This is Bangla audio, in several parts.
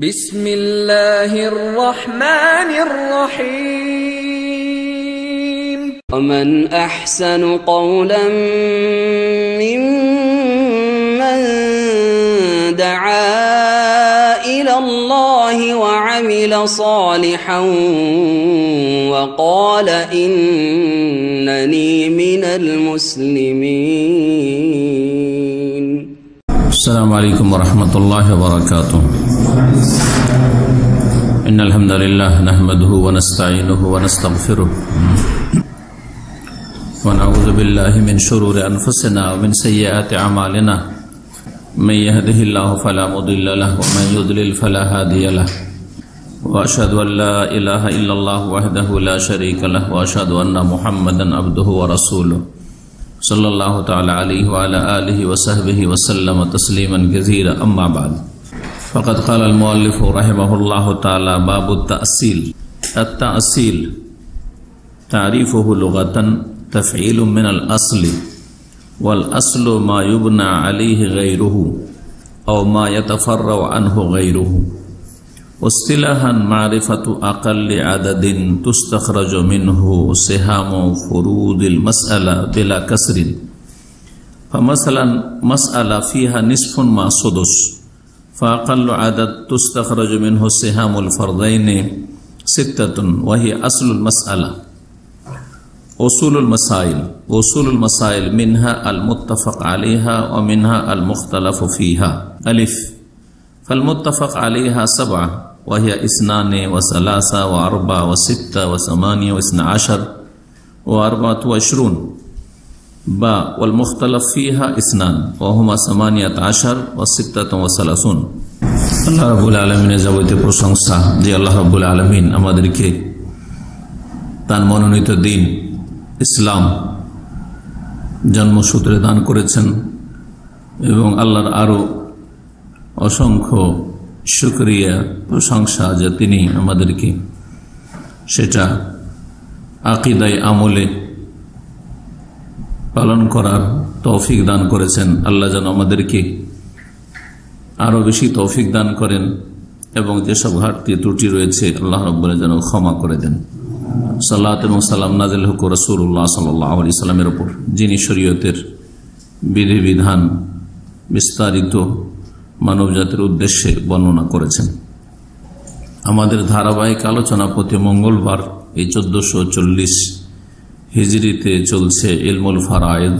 بسم الله الرحمن الرحيم ومن أحسن قولا ممن دعا إلى الله وعمل صالحا وقال إنني من المسلمين. السلام عليكم ورحمة الله وبركاته. إن الحمد لله نحمده ونستعينه ونستغفره ونعوذ بالله من شرور أنفسنا ومن سيئات أعمالنا. من يهده الله فلا مضل له ومن يضلل فلا هادي له. وأشهد أن لا إله إلا الله وحده لا شريك له وأشهد أن محمدا عبده ورسوله. صلى الله تعالى عليه وعلى آله وصحبه وسلم تسليما كثيرا. أما بعد. فقد قال المؤلف رحمه الله تعالى باب التأصيل. التأصيل تعريفه لغة تفعيل من الأصل والأصل ما يبنى عليه غيره أو ما يتفرع عنه غيره. واصطلاحا معرفة أقل عدد تستخرج منه سهام فروض المسألة بلا كسر. فمثلا مسألة فيها نصف مع سدس. فأقل عدد تستخرج منه سهام الفرضين ستة وهي أصل المسألة. أصول المسائل. أصول المسائل منها المتفق عليها ومنها المختلف فيها. ألف. فالمتفق عليها سبعة وهي اثنان وثلاثة وأربعة وستة وثمانية واثنى عشر وأربعة وعشرون. বা ওয়াল মুখতালাফিহা ইসনান ওহমা সামানিয়াত আশার ওয়াসিতালাসুন আল্লাহ আলমিনের যাবতীয় প্রশংসা আলমিন আমাদেরকে তার মনোনীত দিন, ইসলাম জন্মসূত্রে দান করেছেন এবং আল্লাহর আরও অসংখ্য সুক্রিয়া প্রশংসা যে তিনি আমাদেরকে সেটা আকিদায় আমলে পালন করার তৌফিক দান করেছেন। আল্লাহ যেন আমাদেরকে আরও বেশি তৌফিক দান করেন এবং যেসব ঘাটতি ত্রুটি রয়েছে, আল্লাহ রব্বরে যেন ক্ষমা করে দেন। সাল্লাহ এবং সাল্লাম নাজিল হুকু রসুল্লাহ সাল্লাহ আলি সাল্লামের ওপর যিনি শরীয়তের বিধিবিধান বিস্তারিত মানব জাতির উদ্দেশ্যে বর্ণনা করেছেন। আমাদের ধারাবাহিক আলোচনা প্রতি মঙ্গলবার এই চোদ্দশো চল্লিশ হিজড়িতে চলছে ইলমুল ফারায়েদ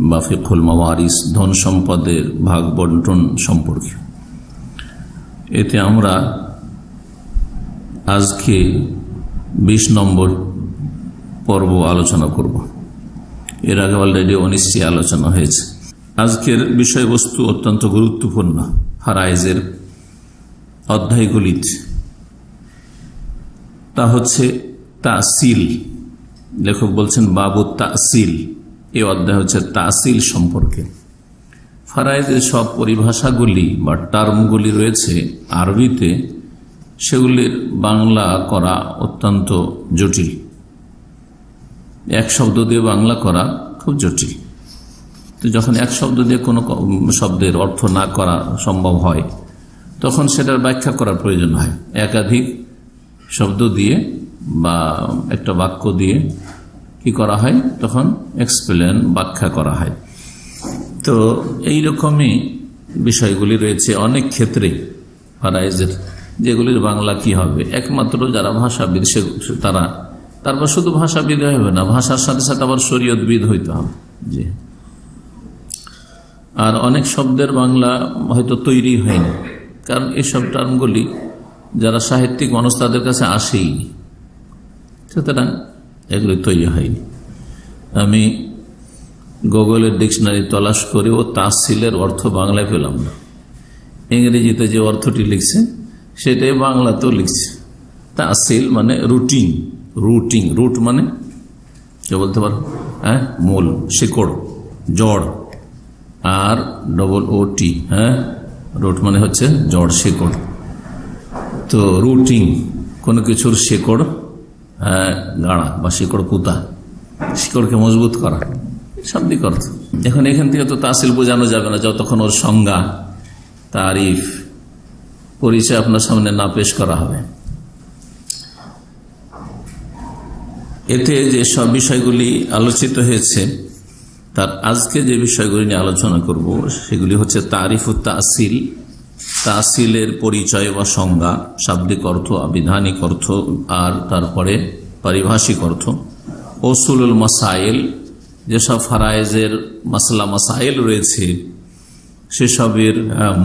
বা ফিকুল মাওয়ারিস ধন সম্পদের ভাগ বন্টন সম্পর্কে। এতে আমরা আজকে বিশ নম্বর পর্ব আলোচনা করব। এর আগে অলরেডি উনিশটি আলোচনা হয়েছে। আজকের বিষয়বস্তু অত্যন্ত গুরুত্বপূর্ণ ফারাইজের অধ্যায়গুলিতে। তা হচ্ছে তাসিল লেখক বলছেন, বাবু তাসিল এই অধ্যায় হচ্ছে তাসিল সম্পর্কে। ফারাইজের সব পরিভাষাগুলি বা টার্মগুলি রয়েছে আরবিতে। সেগুলির বাংলা করা অত্যন্ত জটিল। এক শব্দ দিয়ে বাংলা করা খুব জটিল। তো যখন এক শব্দ দিয়ে কোনো শব্দের অর্থ না করা সম্ভব হয়, তখন সেটার ব্যাখ্যা করার প্রয়োজন হয়। একাধিক শব্দ দিয়ে বা একটা বাক্য দিয়ে কি করা হয়? তখন এক্সপ্লেন ব্যাখ্যা করা হয়। তো এই রকমই বিষয়গুলি রয়েছে অনেক ক্ষেত্রে ফারাইজের, যেগুলির বাংলা কি হবে? একমাত্র যারা ভাষাবিদ, সে তারা, তারপর শুধু ভাষাবিদ হবে না, ভাষার সাথে সাথে আবার শরীয়তবিদ হইতে হবে। জি। আর অনেক শব্দের বাংলা হয়তো তৈরি হয়নি কারণ এইসব টার্মগুলি যারা সাহিত্যিক মানুষ তাদের কাছে আসেই। সুতরাং এগুলি তৈরি হয়নি। আমি গুগলের ডিকশনারি তলাশ করে ও তাসিলের অর্থ বাংলায় পেলাম না। ইংরেজিতে যে অর্থটি লিখছে, সেটাই বাংলাতেও লিখছে। তাসিল মানে রুটিন রুটিং রুট মানে কে বলতে পারো? হ্যাঁ মূল, শিকড়, জড়, আর ডবল ও টি হ্যাঁ রুট মানে হচ্ছে জড়, শেকড়। তো রুটিং কোনো কিছুর শেকড় গাড়া বা শিকড় পুতা শিকড়কে মজবুত করা। শাব্দিক অর্থ। এখন এখান থেকে তো তাসিল বোঝানো যাবে না, যতক্ষণ ওর সংজ্ঞা, তারিফ, পরিচয় আপনার সামনে না পেশ করা হবে। এতে যে সব বিষয়গুলি আলোচিত হয়েছে, তার আজকে যে বিষয়গুলি নিয়ে আলোচনা করব, সেগুলি হচ্ছে তারিফ ও তাসিল তাসিলের পরিচয় বা সংজ্ঞা, শাব্দিক অর্থ, আবিধানিক অর্থ, আর তারপরে পারিভাষিক অর্থ। ওসুলুল মাসাইল, যেসব ফারায়েজের মাসলা মাসাইল রয়েছে, সেসবের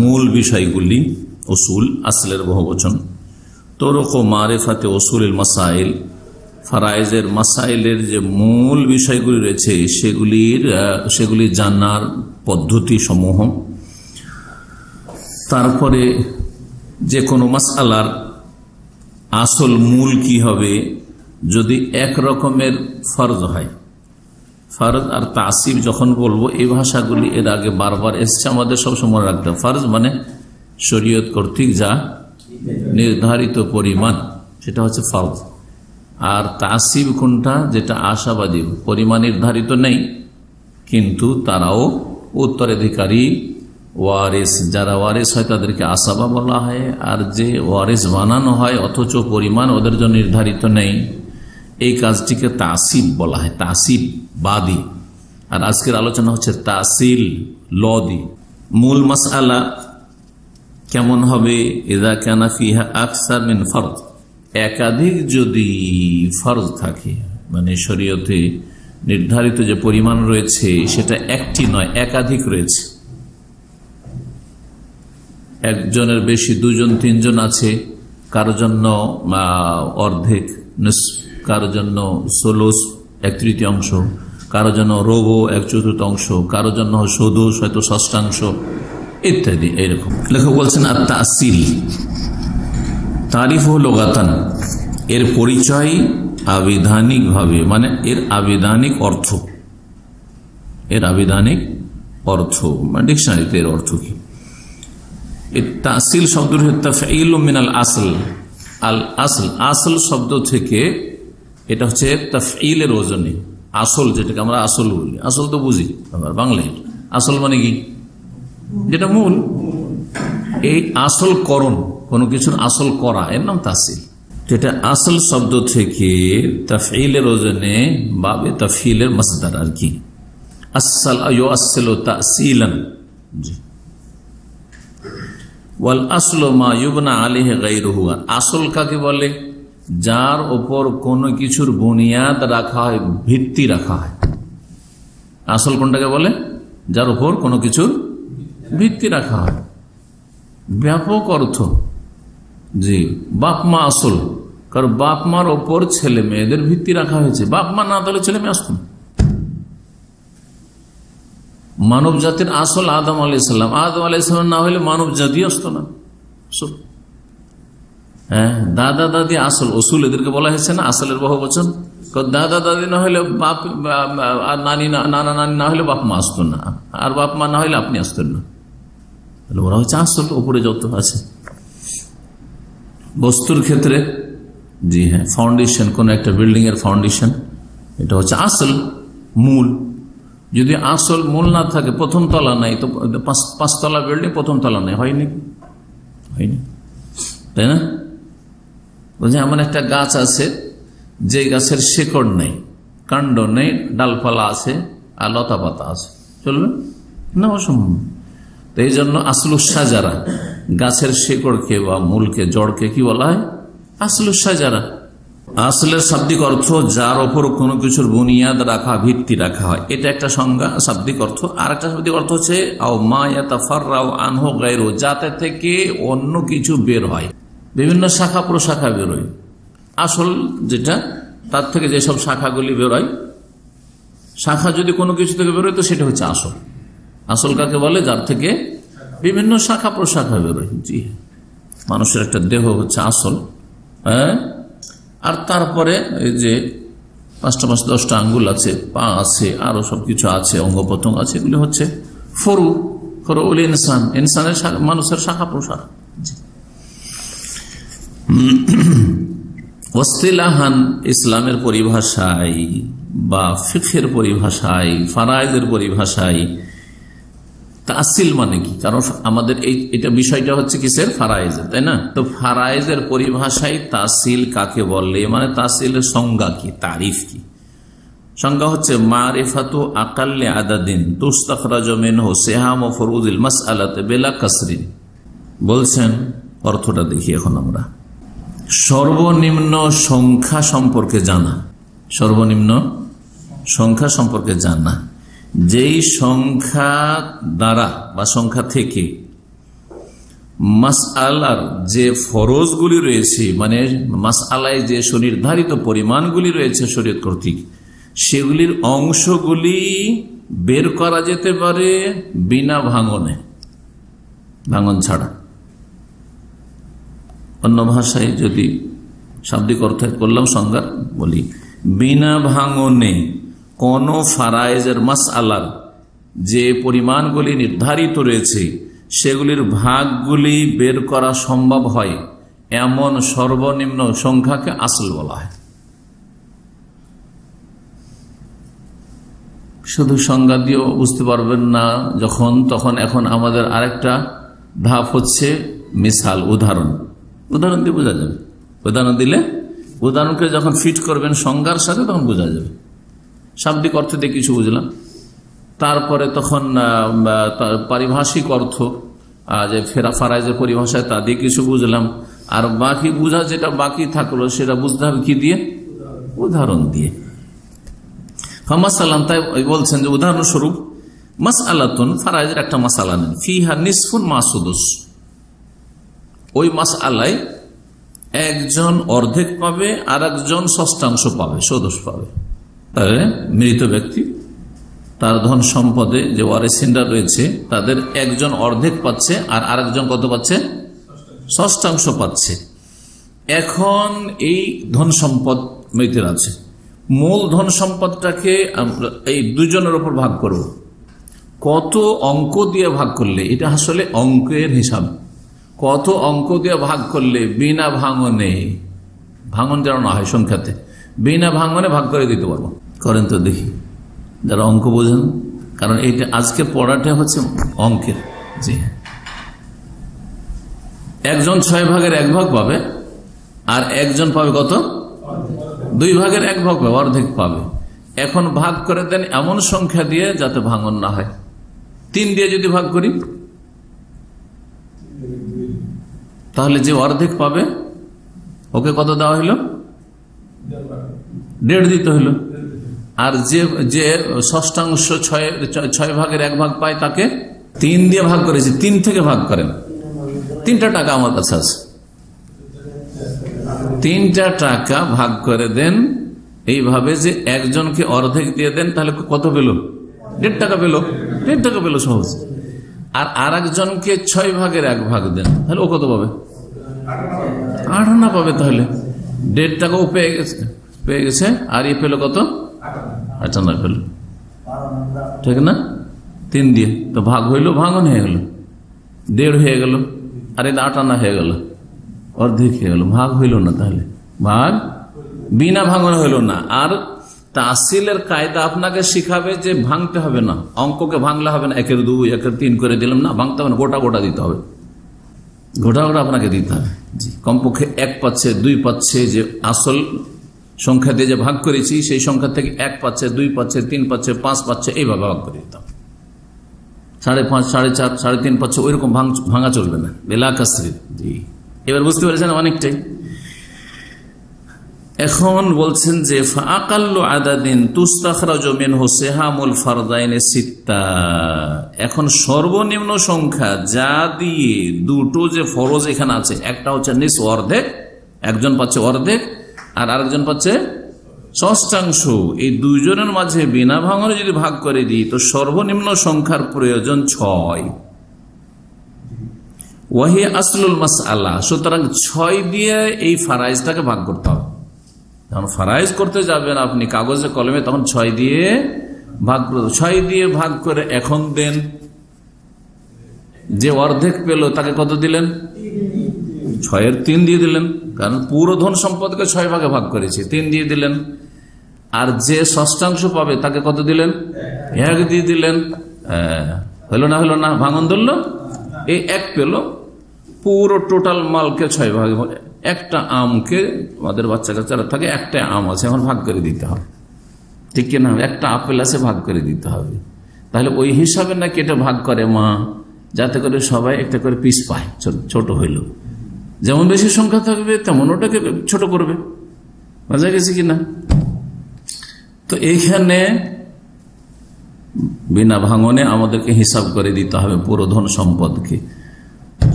মূল বিষয়গুলি ওসুল, আসলের বহুবচন। তোরক ও মারেফাতে ওসুল মাসাইল ফারাইজের মাসাইলের যে মূল বিষয়গুলি রয়েছে, সেগুলির সেগুলি জানার পদ্ধতি সমূহ তারপরে যে কোনো মাসালার আসল মূল কি হবে যদি এক রকমের ফরজ হয়। ফরজ আর তাসিব যখন বলব, এই ভাষাগুলি এর আগে বারবার এসছে, আমাদের সবসময় রাখতে ফরজ মানে শরীয়ত কর্তৃক যা নির্ধারিত পরিমাণ, সেটা হচ্ছে ফরজ। আর তাসিব কোনটা? যেটা আশাবাদী, পরিমাণ নির্ধারিত নেই, কিন্তু তারাও উত্তরাধিকারী ওয়ারেস, যারা ওয়ারেস হয় তাদেরকে আসাবা বলা হয়। আর যে ওয়ারেস বানানো হয়, অথচ পরিমাণ ওদের জন্য নির্ধারিত নেই। এই কাজটিকে তাসিব বলা হয় তাসিব বাদি আর আজকের আলোচনা হচ্ছে তাসিল লদি। মূল মাসালা কেমন হবে? এদা কেনা ফিহা আকসার মিন ফরজ। একাধিক যদি ফরজ থাকে মানে শরীয়তে নির্ধারিত যে পরিমাণ রয়েছে, সেটা একটি নয়, একাধিক রয়েছে। একজনের বেশি, দুজন, তিনজন আছে, কারও জন্য অর্ধেক কারও জন্য ষোলোস এক তৃতীয়াংশ কারও জন্য রোবো, এক চতুর্থ অংশ, কারও জন্য সদোষ হয়তো ষষ্ঠাংশ ইত্যাদি, এইরকম। লেখক বলছেন, আর তাসিল তারিফ হল গাতান এর পরিচয় আবিধানিক ভাবে মানে এর আবিধানিক অর্থ। এর আবিধানিক অর্থ মানে ডিকশনারিতে এর অর্থ কি? তাসিল শব্দ মিনাল আসল। আল আসল আসল শব্দ থেকে এটা হচ্ছে তফইলের ওজনে। আসল যেটাকে আমরা আসল বলি। আসল তো বুঝি আবার বাংলায়। আসল মানে কি? যেটা মূল। এই আসল করণ, কোনো কিছুর আসল করা, এর নাম তাসিল। যেটা আসল শব্দ থেকে তফিলের ওজনে বাবে তফিলের মসদার আর কি। আসল আসল তাসিলান। জি। ওয়াল আসল মা ইউবনা আলিহ গাইরহু আসল কাকে বলে? যার ওপর কোনো কিছুর বুনিয়াদ রাখা হয়, ভিত্তি রাখা হয়। আসল কোনটাকে বলে? যার উপর কোনো কিছুর ভিত্তি রাখা হয়। ব্যাপক অর্থ। জি, বাপ মা আসল। কারণ বাপ মার ওপর ছেলে মেয়েদের ভিত্তি রাখা হয়েছে। বাপ মা না তাহলে ছেলে মেয়ে আসত মানব জাতির আসল আদম আলাইসাল্লাম আদম আলাইসাল্লাম না হলে মানব জাতি আসতো না। হ্যাঁ দাদা দাদি আসল। ওসুল এদেরকে বলা হয়েছে না? আসলের বহু বচন। দাদা দাদি না হলে বাপ আর নানি নানা নানি না হলে বাপ মা আসতো না। আর বাপ মা না হলে আপনি আসতেন না। ওরা হচ্ছে আসল, উপরে যত আছে। বস্তুর ক্ষেত্রে, জি হ্যাঁ ফাউন্ডেশন কোন একটা বিল্ডিং এর ফাউন্ডেশন এটা হচ্ছে আসল, মূল। যদি আসল মূল না থাকে, প্রথম তলা নাই, তো পাঁচতলা বিল্ডিং প্রথম তলা নাই, হয়নি? হয়নি। তাই না? বলছি, এমন একটা গাছ আছে, যে গাছের শেকড় নেই, কাণ্ড নেই, ডালপালা আছে, আর লতা পাতা আছে। চলবে? না, অসম্ভব। তো এই জন্য আসলু সাজারা, গাছের শেকড়কে বা মূলকে, জড়কে কি বলা হয়? আসলু সাজারা। আসলের শাব্দিক অর্থ, যার ওপর কোনো কিছুর বুনিয়াদ রাখা, ভিত্তি রাখা হয়। এটা একটা সংজ্ঞা, শাব্দিক অর্থ। আর একটা শাব্দিক অর্থ হচ্ছে আনহো গাইরো যাতে থেকে অন্য কিছু বের হয়। বিভিন্ন শাখা প্রশাখা বেরোয় আসল যেটা, তার থেকে যেসব শাখাগুলি বেরোয় শাখা যদি কোনো কিছু থেকে বেরোয় তো সেটা হচ্ছে আসল। আসল কাকে বলে? যার থেকে বিভিন্ন শাখা প্রশাখা বেরোয় জি মানুষের একটা দেহ হচ্ছে আসল। হ্যাঁ? আর তারপরে এই যে পাঁচটা পাঁচ দশটা আঙ্গুল আছে, পা আছে, আরও সবকিছু আছে, অঙ্গ প্রত্যঙ্গ আছে, এগুলি হচ্ছে ফরু। ফরুল ইনসান। ইনসানের মানুষের শাখা প্রশাখ ওস্তিলাহান ইসলামের পরিভাষায় বা ফিফের পরিভাষায় ফারায়দের পরিভাষায় তাসিল মানে কি? কারণ আমাদের এই এটা বিষয়টা হচ্ছে কিসের? ফারাইজের তাই না? তো ফারাইজের পরিভাষায় তাসিল কাকে বললে মানে তাসিলের সংজ্ঞা কি? তারিফ কি? সংজ্ঞা হচ্ছে মারিফাতু আকাল্লে আদাদিন তুস্তাখরাজমেন হো সেহাম ও ফরুদিল মাস আলাতে বেলা কাসরিন বলছেন, অর্থটা দেখি এখন আমরা। সর্বনিম্ন সংখ্যা সম্পর্কে জানা। সর্বনিম্ন সংখ্যা সম্পর্কে জানা। যেই সংখ্যা দ্বারা বা সংখ্যা থেকে মাস আল্লার যে ফরজগুলি রয়েছে মানে মাস আলায় যে সুনির্ধারিত পরিমাণগুলি রয়েছে শরীর কর্তৃক, সেগুলির অংশগুলি বের করা যেতে পারে বিনা ভাঙনে, ভাঙন ছাড়া। অন্য ভাষায় যদি শাব্দিক অর্থে করলাম সংজ্ঞা বলি, বিনা ভাঙনে কোন ফারাইজের মাস আলার যে পরিমাণগুলি নির্ধারিত রয়েছে, সেগুলির ভাগগুলি বের করা সম্ভব হয় এমন সর্বনিম্ন সংখ্যাকে আসল বলা হয়। শুধু সংজ্ঞা দিয়েও বুঝতে পারবেন না যখন তখন এখন আমাদের আরেকটা ধাপ হচ্ছে মিসাল, উদাহরণ। উদাহরণ দিয়ে বোঝা যাবে। উদাহরণ দিলে উদাহরণকে যখন ফিট করবেন সংজ্ঞার সাথে তখন বোঝা যাবে। শাব্দিক অর্থ দিয়ে কিছু বুঝলাম। তারপরে তখন পারিভাষিক অর্থ যে ফেরা ফারাইজের পরিভাষায় তা দিয়ে কিছু বুঝলাম। আর বাকি বুঝা যেটা বাকি থাকল, সেটা বুঝতে হবে কি দিয়ে? উদাহরণ দিয়ে। মাসাল্লাম তাই বলছেন যে উদাহরণস্বরূপ মাস আল্লাতুন ফারাইজের একটা মাসালা নেন। ফিহা নিসফুন মাসুদুস। ওই মাস আল্লাহ একজন অর্ধেক পাবে আর একজন ষষ্ঠাংশ পাবে সদস্য পাবে। মৃত ব্যক্তি, তার ধন সম্পদে যে ওয়ারেসিনরা রয়েছে, তাদের একজন অর্ধেক পাচ্ছে আর আরেকজন কত পাচ্ছে? ষষ্ঠাংশ পাচ্ছে। এখন এই ধন সম্পদ মৃতের আছে। মূল ধন সম্পদটাকে আমরা এই দুজনের ওপর ভাগ করব। কত অঙ্ক দিয়ে ভাগ করলে, এটা আসলে অঙ্কের হিসাব। কত অঙ্ক দিয়ে ভাগ করলে, বিনা ভাঙনে, ভাঙন যেন না হয় সংখ্যাতে বিনা ভাঙনে ভাগ করে দিতে পারব। করেন তো দেখি। যারা অঙ্ক বোঝেন, কারণ এইটা আজকে পড়াটা হচ্ছে অঙ্কের। জি। একজন ছয় ভাগের এক ভাগ পাবে, আর একজন পাবে কত? দুই ভাগের এক ভাগ পাবে, অর্ধেক পাবে। এখন ভাগ করে দেন এমন সংখ্যা দিয়ে যাতে ভাঙন না হয়। তিন দিয়ে যদি ভাগ করি, তাহলে যে অর্ধেক পাবে, ওকে কত দেওয়া হইল দেড় দিতে হইল আর যে যে ষষ্ঠাংশ ছয় ছয় ভাগের এক ভাগ পায় তাকে তিন দিয়ে ভাগ করেছি। তিন থেকে ভাগ করেন তিনটা টাকা আমার কাছে আছে। তিনটা টাকা ভাগ করে দেন। এইভাবে যে একজনকে অর্ধেক দিয়ে দেন, তাহলে কত পেল? দেড় টাকা পেল। দেড় টাকা পেল সহজ। আর আর একজনকে ছয় ভাগের এক ভাগ দেন, তাহলে ও কত পাবে? আট আনা পাবে তাহলে। দেড় টাকা ও পেয়ে গেছে। পেয়ে গেছে। আর এ পেল কত? আট আনা পেল। ঠিক না? তিন দিয়ে। তো ভাগ হইল ভাঙন হয়ে গেল। দেড় হয়ে গেল। আর এটা আট আনা হয়ে গেল। অর্ধেক হয়ে গেল। ভাগ হইল না তাহলে? ভাগ? বিনা ভাঙন হইল না। আর তাসিলের কায়দা আপনাকে শিখাবে যে ভাঙতে হবে না। অঙ্ককে ভাঙলে হবে না। একের দুই, একের তিন করে দিলাম না, ভাঙতে হবে না। গোটা গোটা দিতে হবে। গোটা গোটা আপনাকে দিতে হবে। কমপক্ষে এক পাচ্ছে দুই পাচ্ছে যে আসল সংখ্যা দিয়ে যে ভাগ করেছি, সেই সংখ্যা থেকে এক পাচ্ছে, দুই পাচ্ছে, তিন পাচ্ছে, পাঁচ পাচ্ছে, এইভাবে ভাগ করে দিতাম। সাড়ে পাঁচ, সাড়ে চার, সাড়ে তিন পাচ্ছে, ওইরকম ভাঙা চলবে না। বেলাকাশ্রী জি। এবার বুঝতে পেরেছেন অনেকটাই। এখন বলছেন যে আদাদিন হোসেহামুল সিত্তা। এখন সর্বনিম্ন সংখ্যা যা দিয়ে দুটো যে ফরজ এখানে আছে, একটা হচ্ছে নিস অর্ধেক, একজন পাচ্ছে অর্ধেক আর আরেকজন পাচ্ছে ষষ্ঠাংশ। এই দুইজনের মাঝে বিনা ভাঙনে যদি ভাগ করে দিই, তো সর্বনিম্ন সংখ্যার প্রয়োজন ছয়। ওয়াহি আসলুল মাস আল্লাহ সুতরাং ছয় দিয়ে এই ফারাইজটাকে ভাগ করতে হবে। যখন ফারাইজ করতে যাবেন আপনি কাগজে কলমে, তখন ছয় দিয়ে ভাগ করে ছয় দিয়ে ভাগ করে এখন দেন। যে অর্ধেক পেল, তাকে কত দিলেন? ছয়ের তিন দিয়ে দিলেন, কারণ পুরো ধন সম্পদকে ছয় ভাগে ভাগ করেছে, তিন দিয়ে দিলেন। আর যে ষষ্ঠাংশ পাবে তাকে কত দিলেন? এক দিয়ে দিলেন হলো না হলো না, ভাঙন ধরলো? এই এক পেল। পুরো টোটাল মালকে ছয় ভাগে একটা আমকে আমাদের বাচ্চা কাচ্চারা থাকে, একটা আম আছে, এখন ভাগ করে দিতে হবে। ঠিক কিনা? একটা আপেল আছে, ভাগ করে দিতে হবে। তাহলে ওই হিসাবে নাকি এটা ভাগ করে মা, যাতে করে সবাই একটা করে পিস পায় ছোট হইল। যেমন বেশি সংখ্যা থাকবে, তেমন ওটাকে ছোট করবে। বোঝা গেছে কিনা? তো এইখানে বিনা ভাঙনে আমাদেরকে হিসাব করে দিতে হবে পুরো ধন সম্পদকে।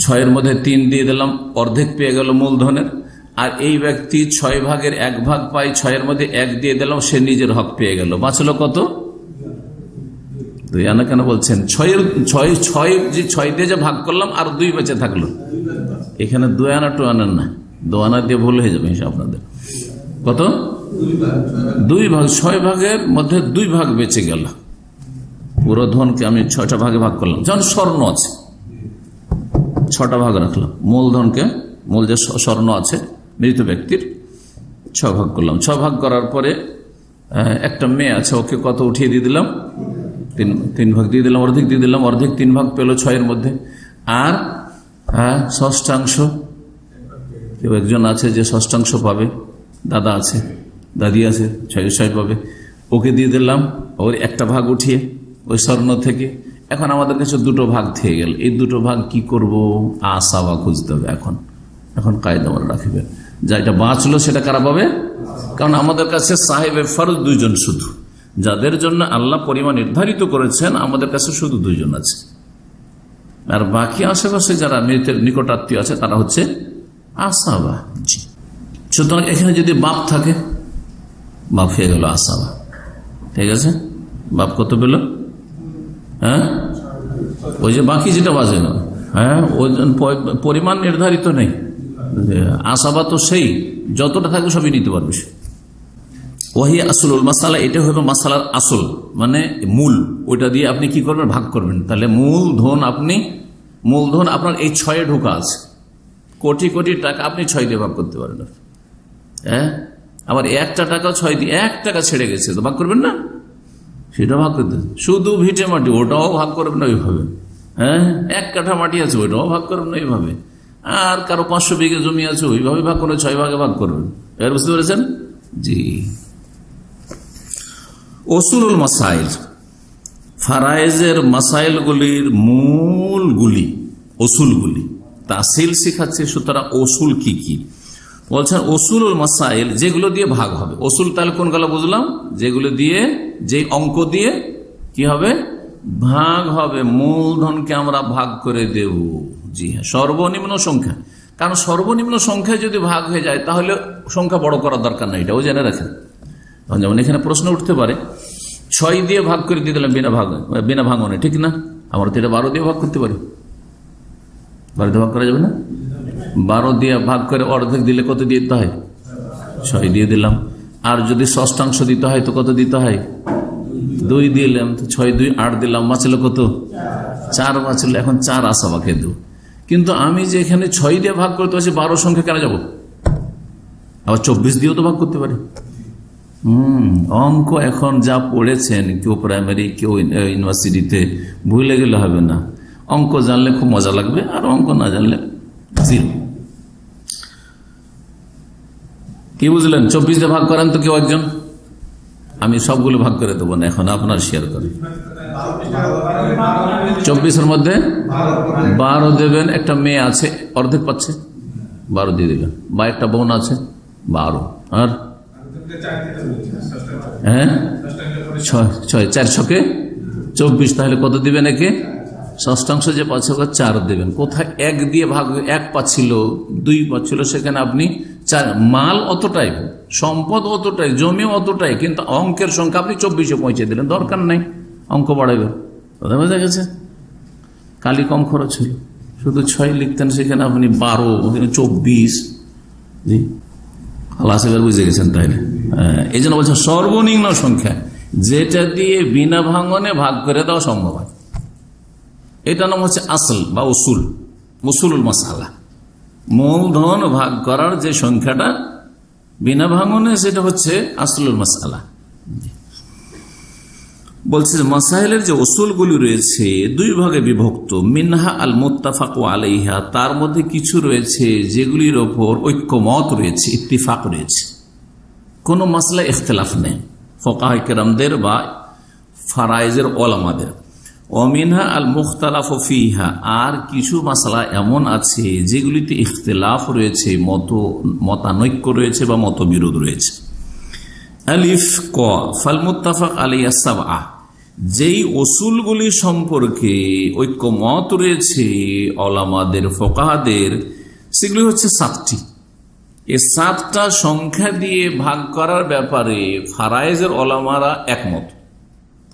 ছয়ের মধ্যে তিন দিয়ে দিলাম, অর্ধেক পেয়ে গেল মূলধনের। আর এই ব্যক্তি ছয় ভাগের এক ভাগ পাই ছয়ের মধ্যে এক দিয়ে দিলাম, সে নিজের হক পেয়ে গেল। বাঁচলো কত? দুই আনা কেন বলছেন? ছয়ের ছয় ছয় যে ছয় দিয়ে যে ভাগ করলাম, আর দুই বেঁচে থাকল। এখানে দুই আনা, টু আনার না। দু আনা দিয়ে ভুল হয়ে যাবে হিসাব আপনাদের। কত? দুই ভাগ, ছয় ভাগের মধ্যে দুই ভাগ বেঁচে গেল। পুরো ধনকে আমি ছয়টা ভাগে ভাগ করলাম। যেমন স্বর্ণ আছে। ছটা ভাগ রাখলাম। মূলধনকে মূল যে স্বর্ণ আছে, মৃত ব্যক্তির ছ ভাগ করলাম। ছ ভাগ করার পরে একটা মেয়ে আছে, ওকে কত উঠিয়ে দিয়ে দিলাম? তিন তিন ভাগ দিয়ে দিলাম অর্ধেক দিয়ে দিলাম অর্ধেক তিন ভাগ পেল ছয়ের মধ্যে। আর হ্যাঁ, ষষ্ঠাংশ কেউ একজন আছে যে ষষ্ঠাংশ পাবে দাদা আছে দাদি আছে ছয় ছয় পাবে। ওকে দিয়ে দিলাম ওর একটা ভাগ উঠিয়ে ওই স্বর্ণ থেকে। এখন আমাদের কাছে দুটো ভাগ থেকে গেল। এই দুটো ভাগ কি করব? আশা বা খুঁজতে হবে এখন। এখন কায়দা আমরা রাখবে যা এটা বাঁচলো সেটা কারা পাবে? কারণ আমাদের কাছে সাহেবের ফরজ দুইজন শুধু। যাদের জন্য আল্লাহ পরিমাণ নির্ধারিত করেছেন, আমাদের কাছে শুধু দুইজন আছে। আর বাকি আশেপাশে যারা মৃতের নিকটাত্মীয় আছে, তারা হচ্ছে আসাবা সুতরাং এখানে যদি বাপ থাকে, বাপ হয়ে গেল আসাবা। ঠিক আছে? বাপ কত পেল? হ্যাঁ? ওই যে বাকি যেটা বাজে না। হ্যাঁ ওই পরিমাণ নির্ধারিত নেই। আসাবা তো সেই, যতটা থাকবে সবই নিতে পারবে সে। ওহি আসলুল মাসালা, এটা হলো মাসালার আসল মানে মূল। ওইটা দিয়ে আপনি কি করবেন? ভাগ করবেন। তাহলে মূল ধন আপনি মূলধন আপনার এই ছয়ে ঢোকা আছে। কোটি কোটি টাকা আপনি ছয় দিয়ে ভাগ করতে পারেন। হ্যাঁ? আবার একটা টাকা ছয় দিয়ে, এক টাকা ছেড়ে গেছে, তো ভাগ করবেন না? সেটা ভাগ করতে শুধু ভিটে মাটি, ওটাও ভাগ করবেন না ওইভাবে। হ্যাঁ? এক কাঠা মাটি আছে, ওইটাও ভাগ করবেন না ওইভাবে। আর কারও পাঁচশো বিঘে জমি আছে, ওইভাবে ভাগ করে ছয় ভাগে ভাগ করবেন। এবার বুঝতে পেরেছেন? জি। ওসুলুল মাসাইল। ফারায়েজের মাসাইলগুলির মূলগুলি ওসুলগুলি তাসিল শিখাচ্ছে, সুতরাং ওসুল কি কি? বলছেন, ওসুলুল মাসাইল যেগুলো দিয়ে ভাগ হবে। ওসুল তাহলে কোন গেল বুঝলাম? যেগুলো দিয়ে যে অঙ্ক দিয়ে কি হবে? ভাগ হবে। মূলধনকে আমরা ভাগ করে দেব। জি হ্যাঁ সর্বনিম্ন সংখ্যা। কারণ সর্বনিম্ন সংখ্যা যদি ভাগ হয়ে যায়, তাহলে সংখ্যা বড় করার দরকার নাই, এটাও জেনে রাখেন। যেমন এখানে প্রশ্ন উঠতে পারে, ছয় দিয়ে ভাগ করে দিয়ে দিলাম বিনা ভাগ, বিনা ভাঙনে, ঠিক না? আমরা তো এটা বারো দিয়ে ভাগ করতে পারি। বারো দিয়ে ভাগ করা যাবে না? বারো দিয়ে ভাগ করে অর্ধেক দিলে কত দিতে হয়? ছয় দিয়ে দিলাম। আর যদি ষষ্ঠাংশ দিতে হয় তো কত দিতে হয়? দুই দিলাম, তো ছয়, দুই, আট দিলাম, বাঁচল কত? চার বাঁচল, এখন চার আসা বাকে দেব কিন্তু আমি যে এখানে ছয় দিয়ে ভাগ করতে পারছি বারো সংখ্যা কেন যাব? আবার চব্বিশ দিয়েও তো ভাগ করতে পারি। হম, অঙ্ক এখন যা পড়েছেন, কেউ প্রাইমারি কেউ ইউনিভার্সিটিতে ভুলে গেলে হবে না। অঙ্ক জানলে খুব মজা লাগবে, আর অঙ্ক না জানলে কি বুঝলেন? চব্বিশ দিয়ে ভাগ করেন তো কেউ একজন? আমি সবগুলো ভাগ করে দেবো না, এখন আপনার শেয়ার করেন চব্বিশের মধ্যে বারো দেবেন, একটা মেয়ে আছে, অর্ধেক পাচ্ছে। বারো দিয়ে দেবেন বা একটা বোন আছে, বারো। আর? হ্যাঁ? ছয় চার ছকে চব্বিশ তাহলে কত দিবেন একে? ষষ্ঠাংশ যে পাচ্ছে ওকে চার দেবেন। কোথায় এক দিয়ে ভাগ এক পাচ্ছিল দুই পাচ্ছিল সেখানে আপনি চার। মাল অতটাই সম্পদ অতটাই জমি অতটাই কিন্তু অঙ্কের সংখ্যা আপনি চব্বিশে পৌঁছে দিলেন। দরকার নাই অঙ্ক বাড়াবেন কথা বোঝা গেছে? কালি কম খরচ ছিল শুধু ছয় লিখতেন সেখানে আপনি বারো চব্বিশ। জি? আল্লাহ বুঝে গেছেন তাই না এই জন্য বলছেন সর্বনিম্ন সংখ্যা। যেটা দিয়ে বিনা ভাঙনে ভাগ করে দেওয়া সম্ভব হয়। এটা নাম হচ্ছে আসল বা উসুল, উসুলুল মশালা মূলধন ভাগ করার যে সংখ্যাটা বিনা ভাঙনে, সেটা হচ্ছে আসলুল মশালা বলছে যে মাসাইলের যে ওসুলগুলি রয়েছে, দুই ভাগে বিভক্ত। মিনহা আল মোত্তাফাক আলাইহা, তার মধ্যে কিছু রয়েছে যেগুলির ওপর ঐক্যমত রয়েছে, ইত্তিফাক রয়েছে। কোনো মাসলা ইখতলাফ নেই। ফকাহামদের বা ফারাইজের ওলামাদের। অমিনহা আল মুখতালাফ ফিহা, আর কিছু মাসলা এমন আছে যেগুলিতে ইখতলাফ রয়েছে, মত, মতানৈক্য রয়েছে বা মতবিরোধ রয়েছে। আলিফ, ক ফাল মুত্তাফাক আলিয়া সাবা যেই ওসুলগুলি সম্পর্কে ঐক্যমত রয়েছে অলামাদের ফোকাহাদের, সেগুলি হচ্ছে সাতটি। এই সাতটা সংখ্যা দিয়ে ভাগ করার ব্যাপারে ফারাইজের অলামারা একমত।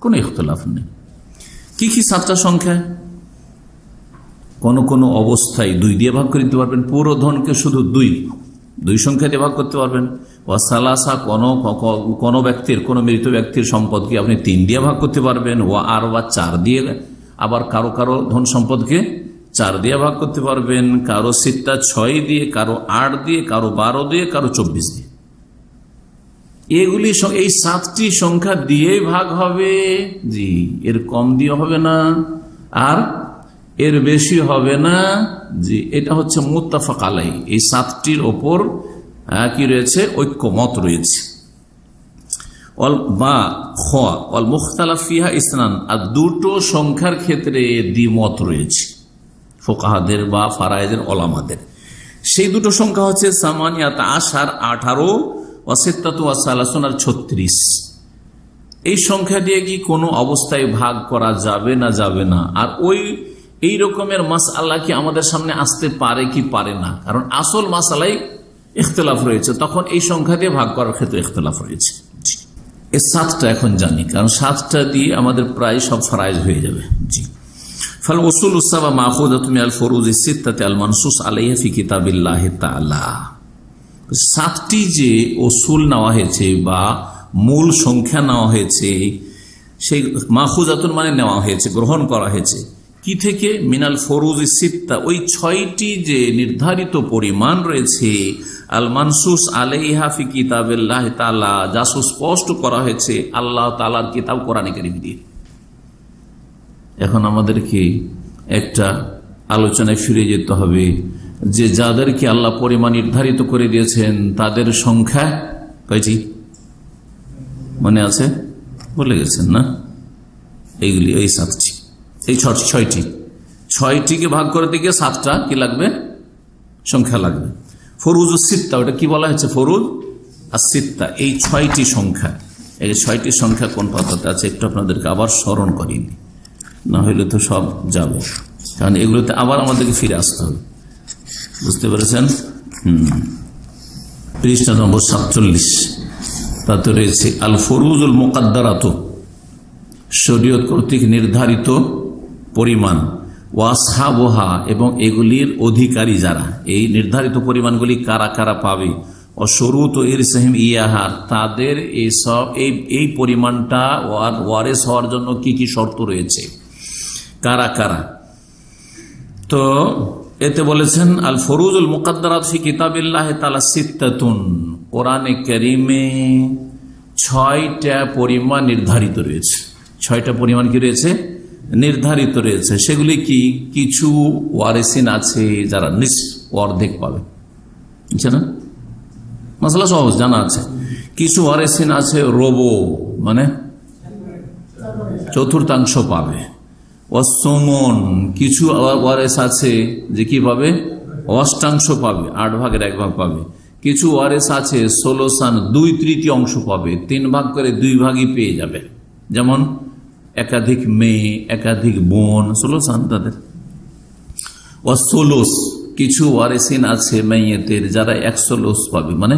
কোন ইখতলাফ নেই। কি কি সাতটা সংখ্যা? কোন কোন অবস্থায় দুই দিয়ে ভাগ করে দিতে পারবেন। পুরো ধনকে শুধু দুই দুই সংখ্যা দিয়ে ভাগ করতে পারবেন। সালাসা, কোন কোন ব্যক্তির, কোন মৃত ব্যক্তির সম্পদকে আপনি তিন দিয়ে ভাগ করতে পারবেন। ও আর বা চার দিয়ে, আবার কারও কারও ধন সম্পদকে চার দিয়ে ভাগ করতে পারবেন, কারও সিটটা ছয় দিয়ে, কারও আট দিয়ে, কারও বারো দিয়ে, কারও চব্বিশ দিয়ে। এগুলি এই সাতটি সংখ্যা দিয়ে ভাগ হবে। জি, এর কম দিয়ে হবে না, আর এর বেশি হবে না। জি, এটা হচ্ছে মুত্তাফাক আলাই এই সাতটির ওপর কি রয়েছে? ঐক্যমত রয়েছে। বা অল মুখতালাফিহা ইসনান। আর দুটো সংখ্যার ক্ষেত্রে দ্বিমত রয়েছে। ফোকাহাদের বা ফারায়দের অলামাদের সেই দুটো সংখ্যা হচ্ছে সামানিয়াত আশার আঠারো অসেত্তাতুয়াসালাসনার ছত্রিশ। এই সংখ্যা দিয়ে কি কোনো অবস্থায় ভাগ করা যাবে না যাবে না? আর ওই, এই রকমের মাস আল্লাহ কি আমাদের সামনে আসতে পারে কি পারে না? কারণ আসল মাসালাই ইখতলাফ রয়েছে। তখন এই সংখ্যা দিয়ে ভাগ করার ক্ষেত্রে ইখতলাফ রয়েছে। এই সাতটা এখন জানি, কারণ সাতটা দিয়ে আমাদের প্রায় সব ফরাইজ হয়ে যাবে। জি। ফল ওসুল উসাবা মাহুদ তুমি আল ফরুজ সিত্তাতে আল মানসুস আলাইহা ফি কিতাবিল্লাহ তাআলা সাতটি যে ওসুল নেওয়া হয়েছে বা মূল সংখ্যা নেওয়া হয়েছে, সেই মাহুজাতুন মানে নেওয়া হয়েছে, গ্রহণ করা হয়েছে। কি থেকে? মিনাল ফরুজ সিত্তা। ওই ছয়টি যে নির্ধারিত পরিমাণ রয়েছে, আল মানসুস আলাইহাফি কিতাবিল্লাহ তালা যা সুস্পষ্ট করা হয়েছে আল্লাহ তালার কিতাব কোরআন করিম দিয়ে। এখন আমাদেরকে একটা আলোচনায় ফিরে যেতে হবে যে যাদেরকে আল্লাহ পরিমাণ নির্ধারিত করে দিয়েছেন, তাদের সংখ্যা কয়টি? মনে আছে? বলে গেছেন না? এইগুলি, এই সাতটি। এই ছয়টি। ছয়টিকে ভাগ করে দিকে সাতটা কি লাগবে? সংখ্যা লাগবে। ফরুজ ও সিত্তা, ওটা কি বলা হয়েছে ফরুজ? আর সিত্তা, এই ছয়টি সংখ্যা। এই ছয়টি সংখ্যা কোন পাতাতে আছে একটু আপনাদেরকে আবার স্মরণ করিনি না হইলে তো সব যাবে। কারণ এগুলোতে আবার আমাদেরকে ফিরে আসতে হবে। বুঝতে পেরেছেন? হম। পৃষ্ঠা নম্বর সাতচল্লিশ। তাতে রয়েছে আল ফরুজুল মোকাদ্দারাত, শরীয়ত কর্তৃক নির্ধারিত পরিমাণ ওয়াসহাবোহা এবং এগুলির অধিকারী যারা। এই নির্ধারিত পরিমাণগুলি কারা কারা পাবে? অসরুত ইরসাহিম ইয়াহার তাদের এই সব এই এই পরিমাণটা ওয়ারেস হওয়ার জন্য কি কি শর্ত রয়েছে? কারা কারা? তো এতে বলেছেন আল ফরুজুল মুকাদ্দারাত কিতাবিল্লাহ তাআলা সিত্তাতুন। কোরআনে কারীমে ছয়টা পরিমাণ নির্ধারিত রয়েছে। ছয়টা পরিমাণ কি রয়েছে? নির্ধারিত রয়েছে। সেগুলি কি? কিছু ওয়ারেসিন আছে যারা নিস অর্ধেক পাবে। বুঝছে না? মশলা সহজ জানা আছে। কিছু ওয়ারেসিন আছে, রোবো মানে চতুর্থাংশ পাবে। অসমন কিছু ওয়ারেস আছে যে কি পাবে? অষ্টাংশ পাবে, আট ভাগের এক ভাগ পাবে। কিছু ওয়ারেস আছে ষোলো সান দুই তৃতীয় অংশ পাবে, তিন ভাগ করে দুই ভাগই পেয়ে যাবে। যেমন একাধিক মেয়ে, একাধিক বোন ষোলো সান তাদের। অসোলোস কিছু ওয়ারেসিন আছে মেয়েদের, যারা এক সোলোস পাবে মানে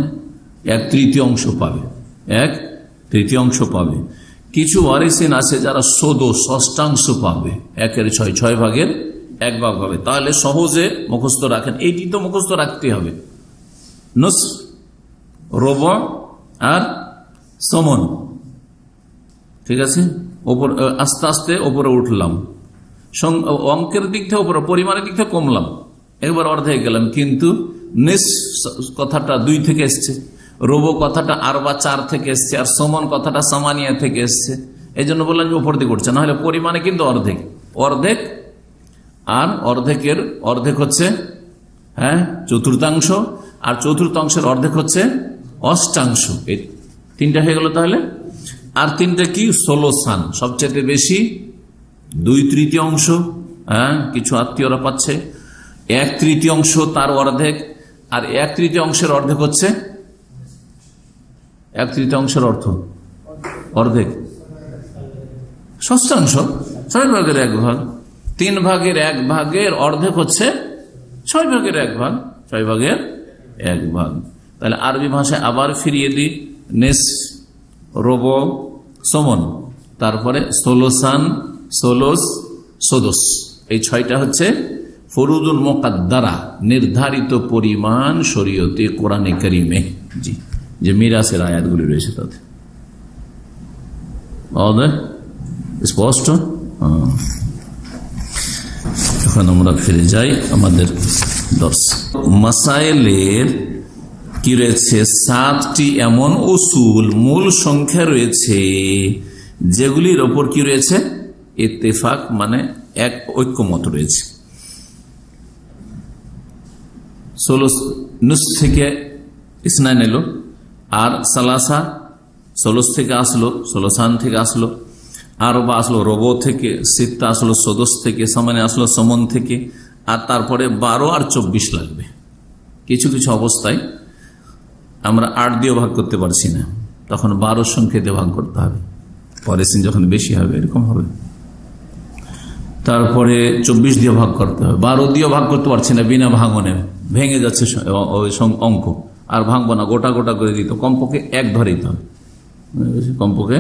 এক তৃতীয় অংশ পাবে, এক তৃতীয় অংশ পাবে। কিছু ওয়ারিসিন আছে যারা সদো ষষ্ঠাংশ পাবে। একের ছয় ছয় ভাগের এক ভাগ পাবে তাহলে সহজে মুখস্থ রাখেন। এইটি তো মুখস্থ রাখতে হবে। নস আর সমন। ঠিক আছে? ওপর আস্তে আস্তে ওপরে উঠলাম। অঙ্কের দিক থেকে ওপরে, পরিমাণের দিক থেকে কমলাম। একবার অর্ধেক গেলাম। কিন্তু নিস, কথাটা দুই থেকে এসছে। রোবো কথাটা আর বা চার থেকে এসছে আর সমন কথাটা সামানিয়া থেকে এসছে। এই জন্য বললাম যে উপর দিকে উঠছে না হলে পরিমাণে কিন্তু অর্ধেক। অর্ধেক আর অর্ধেকের, অর্ধেক হচ্ছে হ্যাঁ চতুর্থাংশ আর চতুর্থাংশের অর্ধেক হচ্ছে অষ্টাংশ। এই তিনটা হয়ে গেল তাহলে? আর তিনটা কি? ষোলো সান সবচেয়ে বেশি, দুই তৃতীয় অংশ হ্যাঁ কিছু আত্মীয়রা পাচ্ছে। এক তৃতীয় অংশ তার অর্ধেক, আর এক তৃতীয় অংশের অর্ধেক হচ্ছে এক তৃতীয় অংশের অর্থ? অর্ধেক। ষষ্ঠাংশ ছয় ভাগের এক ভাগ। তিন ভাগের এক ভাগের অর্ধেক হচ্ছে ছয় ভাগের এক ভাগ। ছয় ভাগের এক ভাগ। তাহলে আরবি ভাষায় আবার ফিরিয়ে দিই। নেস, রোব, সমন। তারপরে সোলোসান, সোলোস, সোদোস। এই ছয়টা হচ্ছে ফরুদুল মোকাদ্দারা, নির্ধারিত পরিমাণ শরীয়তে কোরআনে করিমে। জি। যে মিরাসের আয়াতগুলি রয়েছে তাতে। স্পষ্ট? হ্যাঁ। এখন আমরা ফিরে যাই আমাদের দর্শ। মাসাইলের কি রয়েছে? সাতটি এমন উসুল, মূল সংখ্যা রয়েছে, যেগুলির ওপর কি রয়েছে? ইত্তেফাক মানে এক ঐক্যমত রয়েছে। ষোলো নুস থেকে ইসনাইন এলো। আর সালাসা ষোলস থেকে আসলো ষোলসান থেকে আসলো আর বা আসলো, রবো থেকে, সিত্তা আসলো, সদস থেকে, সামানে আসলো, সমন থেকে, আর তারপরে বারো আর চব্বিশ লাগবে। কিছু কিছু অবস্থায় আমরা আট দিয়ে ভাগ করতে পারছি না। তখন বারো সংখ্যা দিয়ে ভাগ করতে হবে। পরের সিন যখন বেশি হবে, এরকম হবে। তারপরে চব্বিশ দিয়ে ভাগ করতে হবে। বারো দিয়ে ভাগ করতে পারছি না, বিনা ভাঙনে। ভেঙে যাচ্ছে অঙ্ক। আর ভাঙবো না, গোটা গোটা করে দিত কমপক্ষে এক ধরে দিতে হবে কমপক্ষে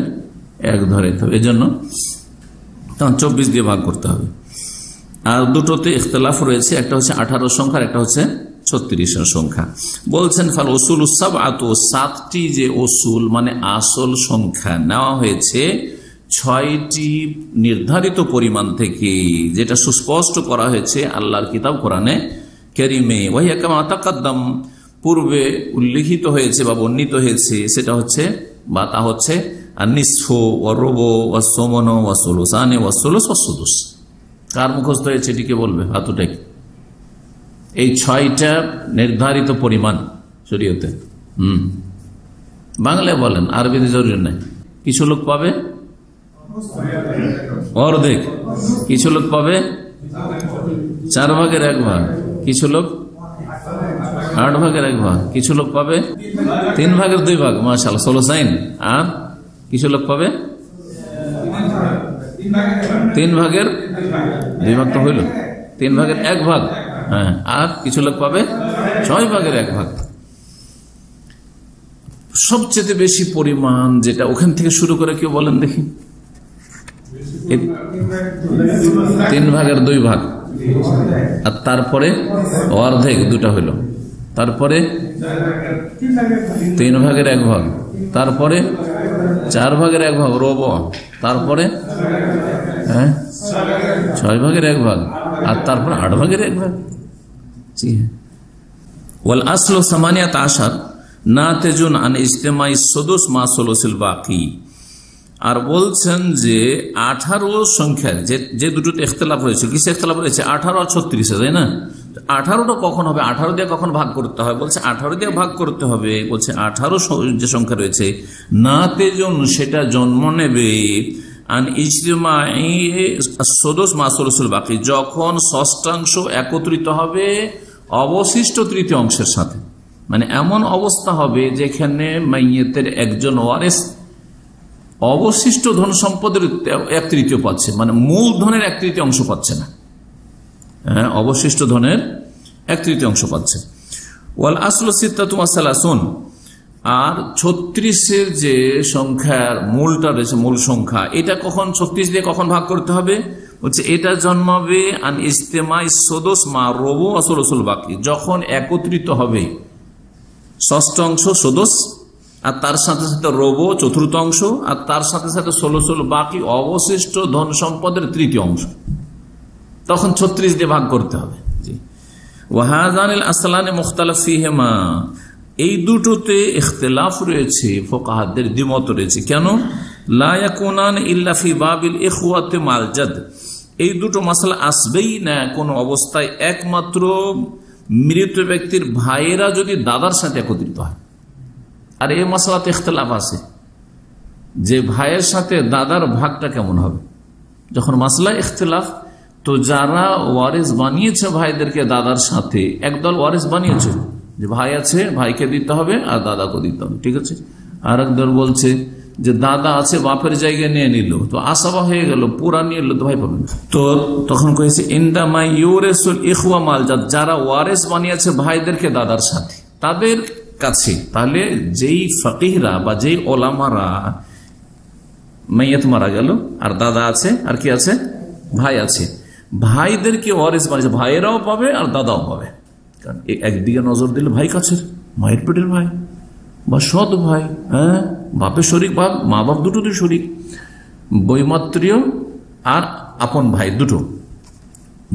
এক ধরে দিতে হবে এজন্য তখন চব্বিশ দিয়ে ভাগ করতে হবে। আর দুটোতে ইখতলাফ রয়েছে। একটা হচ্ছে আঠারো সংখ্যা একটা হচ্ছে ছত্রিশের সংখ্যা। বলছেন, ফাল ওসুল উৎসব আত সাতটি যে ওসুল মানে আসল সংখ্যা নেওয়া হয়েছে, ছয়টি নির্ধারিত পরিমাণ থেকে, যেটা সুস্পষ্ট করা হয়েছে আল্লাহর কিতাব কোরআনে কেরিমে। ওয়াহিয়াকাম পূর্বে উল্লিখিত হয়েছে বা বর্ণিত হয়েছে, সেটা হচ্ছে বা তা হচ্ছে কার মুখস্থ হয়েছে এটিকে বলবে? হাতুটাই। এই ছয়টা নির্ধারিত পরিমাণ শরীয়তে। হুম। বাংলায় বলেন, আরবিতে জরুরি নাই। কিছু লোক পাবে? অর্ধেক। কিছু লোক পাবে? চার ভাগের এক ভাগ। কিছু লোক আট ভাগের এক ভাগ। কিছু লোক পাবে? তিন ভাগের দুই ভাগ মাসাল ষোলো সাইন। আর কিছু লোক পাবে? তিন ভাগের দুই ভাগ তো হইল। তিন ভাগের এক ভাগ। হ্যাঁ আর কিছু লোক পাবে? ছয় ভাগের এক ভাগ। সবচেয়ে বেশি পরিমাণ যেটা ওখান থেকে শুরু করে কেউ বলেন দেখি। তিন ভাগের দুই ভাগ। আর তারপরে অর্ধেক দুটা হইল। তারপরে তিন ভাগের এক ভাগ। তারপরে চার ভাগের এক ভাগ রব তারপরে হ্যাঁ? ছয় ভাগের এক ভাগ। আর তারপরে আট ভাগের এক ভাগ। জি হ্যাঁ। আসলো সামানিয়াত আসার না তেজুন আন ইজতেমাই সদুস মা সলসিল বাকি। আর বলছেন যে আঠারো সংখ্যার যে যে দুটোতে ইখতলাফ রয়েছে, কিসে ইখতলাফ রয়েছে? আঠারো আর ছত্রিশে, তাই না? আঠারোটা কখন হবে? আঠারো দিয়ে কখন ভাগ করতে হয়? বলছে, আঠারো দিয়ে ভাগ করতে হবে। বলছে, আঠারো যে সংখ্যা রয়েছে, না তেজন সেটা জন্ম নেবে। আন ইজতেমাই সদস মাসরসুল বাকি। যখন ষষ্ঠাংশ একত্রিত হবে, অবশিষ্ট তৃতীয় অংশের সাথে। মানে এমন অবস্থা হবে যেখানে মাইয়েতের একজন ওয়ারেস অবশিষ্ট ধন সম্পদের এক তৃতীয় পাচ্ছে। মানে মূল ধনের এক তৃতীয় অংশ পাচ্ছে না। অবশিষ্ট ধনের এক তৃতীয় অংশ পাচ্ছে। ওয়াল আসল সিদ্ধাতুমাসালাসুন আর ছত্রিশের যে সংখ্যার মূলটা রয়েছে, মূল সংখ্যা, এটা কখন ছত্রিশ দিয়ে কখন ভাগ করতে হবে? হচ্ছে এটা জন্মাবে আন ইস্তেমাই সদস মা রবো আসল বাকি। যখন একত্রিত হবে, ষষ্ঠ অংশ সদস, আর তার সাথে সাথে রবো চতুর্থ অংশ, আর তার সাথে সাথে ষোলো ষোলো বাকি, অবশিষ্ট ধন সম্পদের তৃতীয় অংশ। তখন ছত্রিশ দিয়ে ভাগ করতে হবে। ওয়াহাজানিল আসলানে মুখতালফিহেমা এই দুটোতে ইখতলাফ রয়েছে, ফোকাহাদের দ্বিমত রয়েছে। কেন? লায়াকুনান ইল্লাফি বাবিল ইখওয়াতে মালজাদ এই দুটো মশলা আসবেই না কোন অবস্থায়। একমাত্র মৃত ব্যক্তির ভাইয়েরা যদি দাদার সাথে একত্রিত হয়। আর এই মশলাতে ইখতলাফ আছে। যে ভাইয়ের সাথে দাদার ভাগটা কেমন হবে? যখন মাসলা ইখতলাফ তো যারা ওয়ারেস বানিয়েছে ভাইদেরকে দাদার সাথে, একদল ওয়ারেস বানিয়েছে। যে ভাই আছে, ভাইকে দিতে হবে আর দাদাকে দিতে হবে, ঠিক আছে? আর একদল বলছে যে দাদা আছে, বাপের জায়গায় নিয়ে নিল। তো আসাবা হয়ে গেল, পুরা নিয়ে এলো তো ভাই পাবেন তো তখন কয়েছে ইন্দামাই ইউরেসুল ইখওয়া মালজাত যারা ওয়ারেস বানিয়েছে ভাইদেরকে দাদার সাথে, তাদের কাছে। তাহলে যেই ফকিহরা বা যেই ওলামারা মাইয়াত মারা গেল, আর দাদা আছে, আর কি আছে? ভাই আছে। ভাইদেরকে ওয়ারিস বানিয়েছে। ভাইয়েরাও পাবে আর দাদাও পাবে। কারণ একদিকে নজর দিলে ভাই কাছের, মায়ের পেটের ভাই বা সৎ ভাই হ্যাঁ? বাপের শরিক, বাপ, মা বাপ দুটো দুই শরিক। বৈমাত্রীয় আর আপন ভাই দুটো।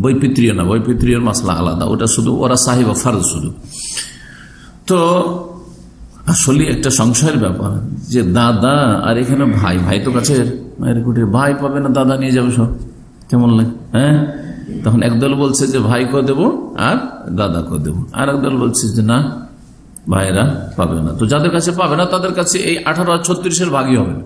বৈপিত্রীয় না বৈপিত্রীয় মাসলা আলাদা। ওটা শুধু, ওরা সাহেব ফার্জ শুধু। তো আসলে একটা সংশয়ের ব্যাপার যে দাদা আর এখানে ভাই ভাই তো কাছে মায়ের কুটির ভাই পাবে না, দাদা নিয়ে যাবে সব। কেমন লাগে হ্যাঁ? তখন একদল বলছে যে, ভাই কো দেবো আর দাদা কো দেবো। আর একদল বলছে যে, না ভাইরা পাবে না। তো যাদের কাছে পাবে না, তাদের কাছে এই আঠারো আর ছত্রিশের ভাগই হবে না।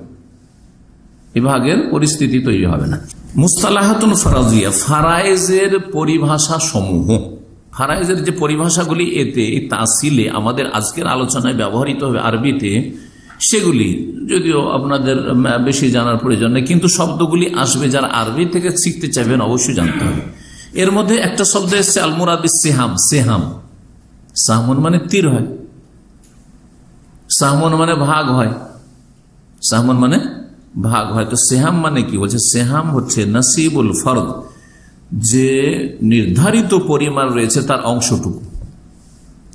এই ভাগের পরিস্থিতি তৈরি হবে না। মুস্তালাহাতুন ফারাজিয়া ফারাইজের পরিভাষা সমূহ। ফারাইজের যে পরিভাষাগুলি, এতে তাসিলে আমাদের আজকের আলোচনায় ব্যবহৃত হবে আরবিতে সেগুলি যদিও আপনাদের বেশি জানার প্রয়োজন নেই, কিন্তু শব্দগুলি আসবে যারা আরবি থেকে শিখতে চাইবেন অবশ্যই জানতে হবে। এর মধ্যে একটা শব্দ এসছে, আলমুরাদি সেহাম সেহাম। সাহমন মানে তীর হয়। সাহমন মানে ভাগ হয়। সাহমন মানে ভাগ হয়। তো সেহাম মানে কি? বলছে, সেহাম হচ্ছে নসিবুল ফরদ। যে নির্ধারিত পরিমাণ রয়েছে তার অংশটুকু।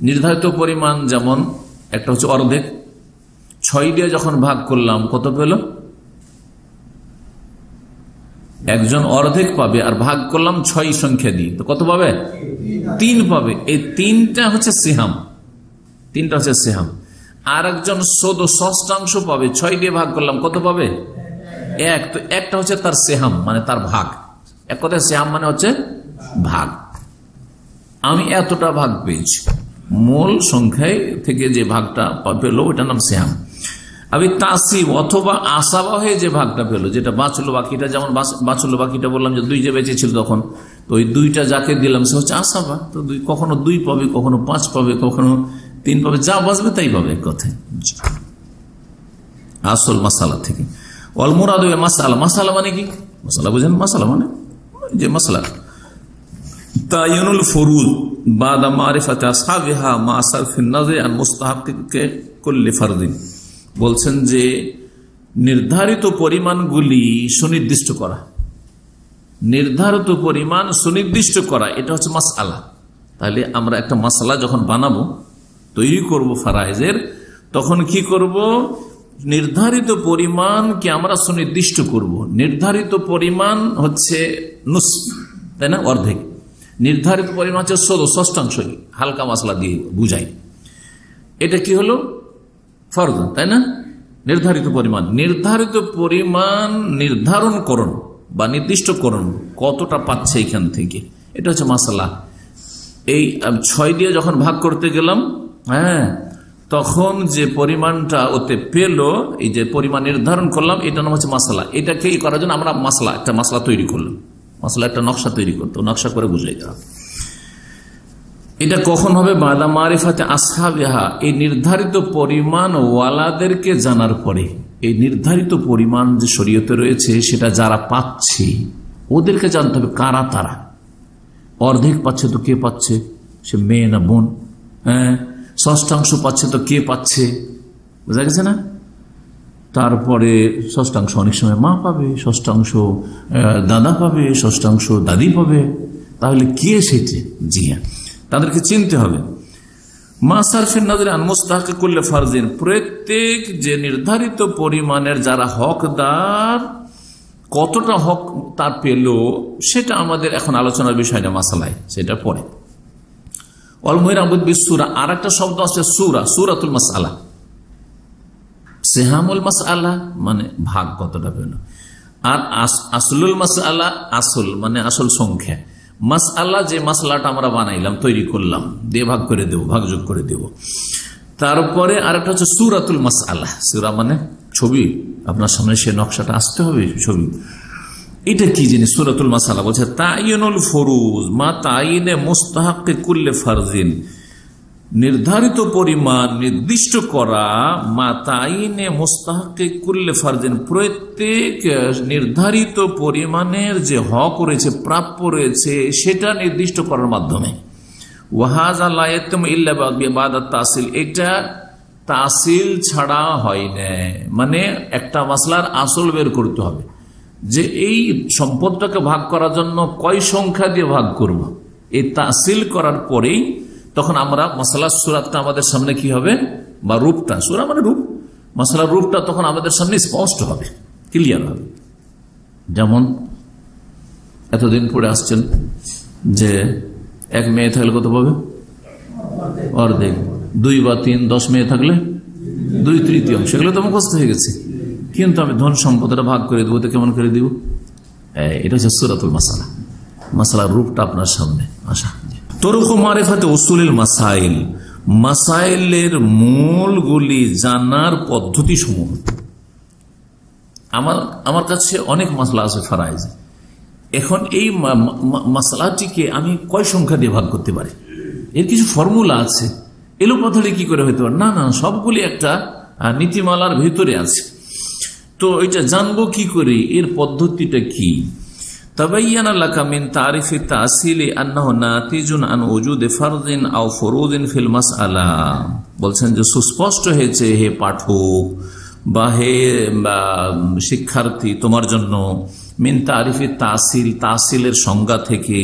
নির্ধারিত পরিমাণ যেমন একটা হচ্ছে অর্ধেক ছয় দিয়ে যখন ভাগ করলাম, কত পেল? একজন অর্ধেক পাবে আর ভাগ করলাম ছয় সংখ্যা দিয়ে। তো কত পাবে? তিন পাবে। এই তিনটা হচ্ছে সেহাম। তিনটা হচ্ছে সেহাম। আর একজন সদ ষষ্ঠাংশ পাবে। ছয় দিয়ে ভাগ করলাম, কত পাবে? এক। তো একটা হচ্ছে তার সেহাম মানে তার ভাগ। এক কথায় শ্যাম মানে হচ্ছে ভাগ। আমি এতটা ভাগ পেয়েছি। মূল সংখ্যায় থেকে যে ভাগটা পেল, ওইটার নাম শ্যাম আমি তাসিব অথবা আশাবা হয়ে যে ভাগটা পেল, যেটা বাঁচলো বাকিটা, যেমন বাঁচলো বাকিটা বললাম যে দুই যে বেঁচেছিল তখন, তো ওই দুইটা যাকে দিলাম, সে হচ্ছে আশাবা তো দুই, কখনো দুই পাবে, কখনো পাঁচ পাবে, কখনো তিন পাবে, যা বাঁচবে তাই পাবে এক কথায়। আসল মাসালা থেকে। অলমুরাদ মাসালা। মাসালা মানে কি? মশলা বুঝেন? মশলা মানে যে মশলা তাইনুল ফরুল বাদা মারিফাতে আসহাবিহা মা আসারফিন নাজে আর মুস্তাহাবকে করলে ফারদিন। বলছেন যে নির্ধারিত পরিমাণগুলি সুনির্দিষ্ট করা। নির্ধারিত পরিমাণ সুনির্দিষ্ট করা, এটা হচ্ছে মাসালা তাহলে আমরা একটা মশলা যখন বানাবো, তৈরি করব ফারাইজের, তখন কি করব? নির্ধারিত পরিমাণকে আমরা সুনির্দিষ্ট করব। নির্ধারিত পরিমাণ হচ্ছে নুস তাই না? অর্ধেক। নির্ধারিত পরিমাণ হচ্ছে ষোলো ষষ্ঠাংশ হালকা মশলা দিয়ে বুঝাই। এটা কি হলো? ফরজ, তাই না? নির্ধারিত পরিমাণ। নির্ধারিত পরিমাণ নির্ধারণ করণ বা নির্দিষ্ট করণ কতটা পাচ্ছে এখান থেকে। এটা হচ্ছে মশলা এই ছয় দিয়ে যখন ভাগ করতে গেলাম হ্যাঁ তখন যে পরিমাণটা ওতে পেল, এই যে পরিমাণ নির্ধারণ করলাম এটা নাম হচ্ছে মশলা এটাকে করার জন্য আমরা মশলা একটা মশলা তৈরি করলাম। মশলা একটা নকশা তৈরি করতো। নকশা করে বুঝাই দেওয়া এটা কখন হবে? বাদা মারিফাতে আসহাবেহা। এই নির্ধারিত পরিমাণ ওয়ালাদেরকে জানার পরে, এই নির্ধারিত পরিমাণ যে শরীয়তে রয়েছে, সেটা যারা পাচ্ছে, ওদেরকে জানতে হবে কারা তারা। অর্ধেক পাচ্ছে তো কে পাচ্ছে? সে মেয়ে না বোন? হ্যাঁ? ষষ্ঠাংশ পাচ্ছে তো কে পাচ্ছে? বোঝা গেছে না? তারপরে ষষ্ঠাংশ অনেক সময় মা পাবে ষষ্ঠাংশ দাদা পাবে ষষ্ঠাংশ দাদি পাবে। তাহলে কে সেটি? জি হ্যাঁ তাদেরকে চিনতে হবে। মা সারফিন নাজরে আনমোস্তাহকে করলে ফারজিন, প্রত্যেক যে নির্ধারিত পরিমাণের যারা হকদার, কতটা হক তার পেল, সেটা আমাদের এখন আলোচনার বিষয় না মাসালায়, সেটা পরে। অলমহির আবুদ সুরা আর একটা শব্দ আছে সুরা, সুরাতুল মাসালা সেহামুল মাস আল্লাহ মানে ভাগ কতটা পেল? আর আস- আসলুল মাস আল্লাহ আসল মানে আসল সংখ্যা। মাস আল্লাহ যে মাসলাটা আমরা বানাইলাম, তৈরি করলাম, দিয়ে ভাগ করে দেব ভাগযোগ করে দেব। তারপরে আরেকটা হচ্ছে সুরাতুল মাস আল্লাহ সুরা মানে ছবি। আপনার সামনে সে নকশাটা আসতে হবে ছবি। এটা কি জিনিস? সুরাতুল মাসালা বলছে তাইনুল ফরুজ মা তাইনে মোস্তাহাক কুল্লে ফারজিন। নির্ধারিত পরিমাণ নির্দিষ্ট করা মা তাইনে মোস্তাহকে কুল্লে ফারজেন প্রত্যেক নির্ধারিত পরিমাণের যে হক রয়েছে, প্রাপ্য রয়েছে, সেটা নির্দিষ্ট করার মাধ্যমে। ওয়াহাজ আল্লাহম ইল্লাবাদ তাসিল এটা তাসিল ছাড়া হয় না। মানে একটা মাসলার আসল বের করতে হবে। যে এই সম্পদটাকে ভাগ করার জন্য কয় সংখ্যা দিয়ে ভাগ করব। এই তাসিল করার পরেই তখন আমরা মশলার সুরাতটা আমাদের সামনে কি হবে? বা রূপটা, সুরা মানে রূপ। মশলার রূপটা তখন আমাদের সামনে স্পষ্ট হবে, ক্লিয়ার হবে। যেমন এতদিন পরে আসছেন যে এক মেয়ে থাকলে কত পাবে? অর্ধেক। দুই বা তিন, দশ মেয়ে থাকলে দুই তৃতীয় সেগুলো তো মুখস্থ হয়ে গেছে। কিন্তু আমি ধন সম্পদটা ভাগ করে দেবো কেমন করে দিব? এটা হচ্ছে সুরাতুল মাসালা। মাসালার রূপটা আপনার সামনে আসা তরুক মারেফাতে উসুলিল মাসাইল। মাসাইলের মূলগুলি জানার পদ্ধতি সমূহ আমার আমার কাছে অনেক মশলা আছে ফারাইজ। এখন এই মশলাটিকে আমি কয় সংখ্যা দিয়ে ভাগ করতে পারি? এর কিছু ফর্মুলা আছে। এলো পাথরে কি করে হইতে পারে? না না, সবগুলি একটা নীতিমালার ভিতরে আছে। তো এটা জানব কি করে? এর পদ্ধতিটা কি? তবাইয়ান লাকা মিন তারিফি তাসিলি আন্নাহু নাতিজুন আন উজুদে ফারদিন আও ফরুদিন ফিল মাসআলা। বলছেন যে, সুস্পষ্ট হয়েছে, হে পাঠক, বা হে শিক্ষার্থী, তোমার জন্য মিন তারিফি তাসিল তাসিলের সংজ্ঞা থেকে,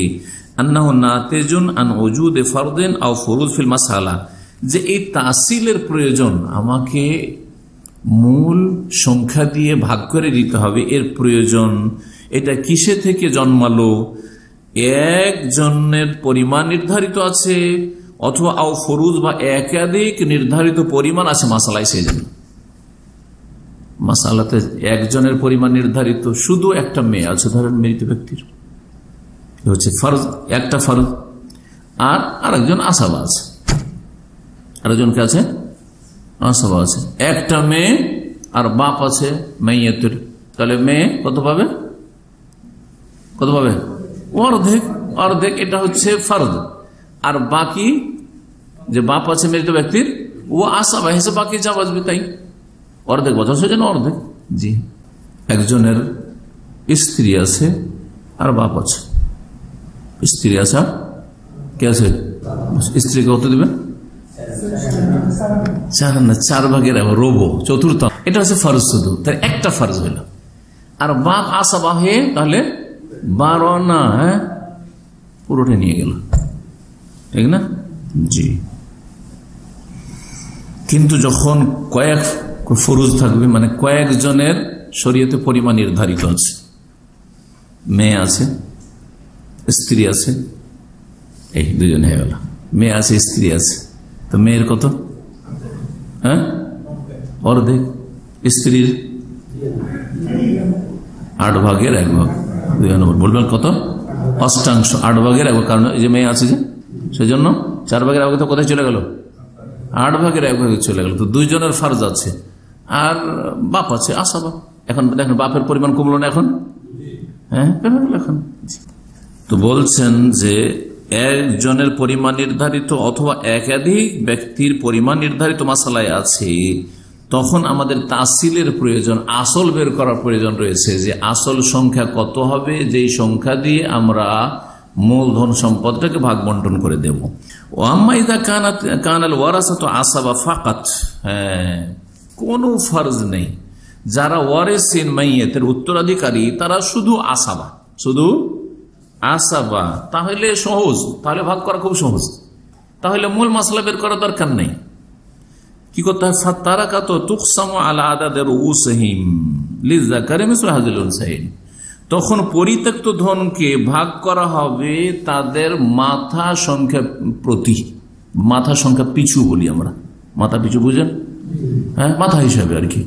আন্নাহ নাতেজুন আন অজু অজুদ ফরদিন আও ফরুদ ফিল মাসালা যে এই তাসিলের প্রয়োজন আমাকে মূল সংখ্যা দিয়ে ভাগ করে দিতে হবে, এর প্রয়োজন এটা কিসে থেকে জন্মালো? একজনের পরিমাণ নির্ধারিত আছে, অথবা আও ফরুজ বা একাধিক নির্ধারিত পরিমাণ আছে, মাসালায় সেই জন্য। মাসালাতে একজনের পরিমাণ নির্ধারিত, শুধু একটা মেয়ে আছে, ধরেন মৃত ব্যক্তির। হচ্ছে ফরজ, একটা ফরজ। আর আরেকজন আসাবা আছে। আরেকজনকে আছে? আসাবা আছে। একটা মেয়ে, আর বাপ আছে, মেয়েতের। তাহলে মেয়ে কত পাবে? কত পাবে? অর্ধেক। অর্ধেক এটা হচ্ছে ফরজ। আর বাকি যে বাপ আছে মৃত ব্যক্তির, ও আসাবা হিসেবে বাকি যা বাঁচবে তাই। অর্ধেক বছর সেজন্য অর্ধেক। জি। একজনের স্ত্রী আছে আর বাপ আছে। স্ত্রী আছে কে আছে? স্ত্রীকে কত দিবেন? চার না, চার ভাগের রোবো, চতুর্থ। এটা হচ্ছে ফরজ শুধু। তার একটা ফরজ হইল। আর বাপ আসা বা হয়ে তাহলে বারো না হ্যাঁ? পুরোটা নিয়ে গেল। ঠিক না? জি। কিন্তু যখন কয়েক ফরুজ থাকবে মানে কয়েকজনের শরীয়তে পরিমাণ নির্ধারিত আছে। মেয়ে আছে স্ত্রী আছে এই দুজন হয়ে গেল। মেয়ে আছে স্ত্রী আছে। তো মেয়ের কত? হ্যাঁ? অর্ধেক। স্ত্রীর আট ভাগের এক ভাগ। দুই নম্বর, বলবেন কত? অষ্টাংশ, আট ভাগের এক, কারণ এই যে মেয়ে আছে যে, সেজন্য চার ভাগের এক তো কোথায় চলে গেল? আট ভাগের এক ভাগে চলে গেল। তো দুইজনের ফার্জ আছে। আর বাপ আছে, আশা এখন দেখেন, বাপের পরিমাণ কমলো না এখন? হ্যাঁ এখন। তো বলছেন যে একজনের পরিমাণ নির্ধারিত অথবা একাধিক ব্যক্তির পরিমাণ নির্ধারিত মাসালায় আছে। তখন আমাদের তাসিলের প্রয়োজন, আসল বের করার প্রয়োজন রয়েছে যে আসল সংখ্যা কত হবে, যেই সংখ্যা দিয়ে আমরা মূলধন সম্পদটাকে ভাগ বন্টন করে দেব। ও আম্মাইদা কানাল ওয়ারাসা তো আসা বা ফাকাত। হ্যাঁ কোনো ফরজ নেই। যারা ওয়ারেসিন মাইয়েতের উত্তরাধিকারী, তারা শুধু আসাবা। শুধু আসাবা। তাহলে সহজ। তাহলে ভাগ করা খুব সহজ। তাহলে মূল মশলা বের করার দরকার নেই। কি করতে হয়? তারা কাত তুকসাম আলা আদাদের উসহিম লিজা কারিমিস তখন পরিত্যক্ত ধনকে ভাগ করা হবে তাদের মাথা সংখ্যা প্রতি। মাথা সংখ্যা পিছু বলি আমরা। মাথা পিছু বুঝেন? হ্যাঁ মাথা হিসাবে আর কি।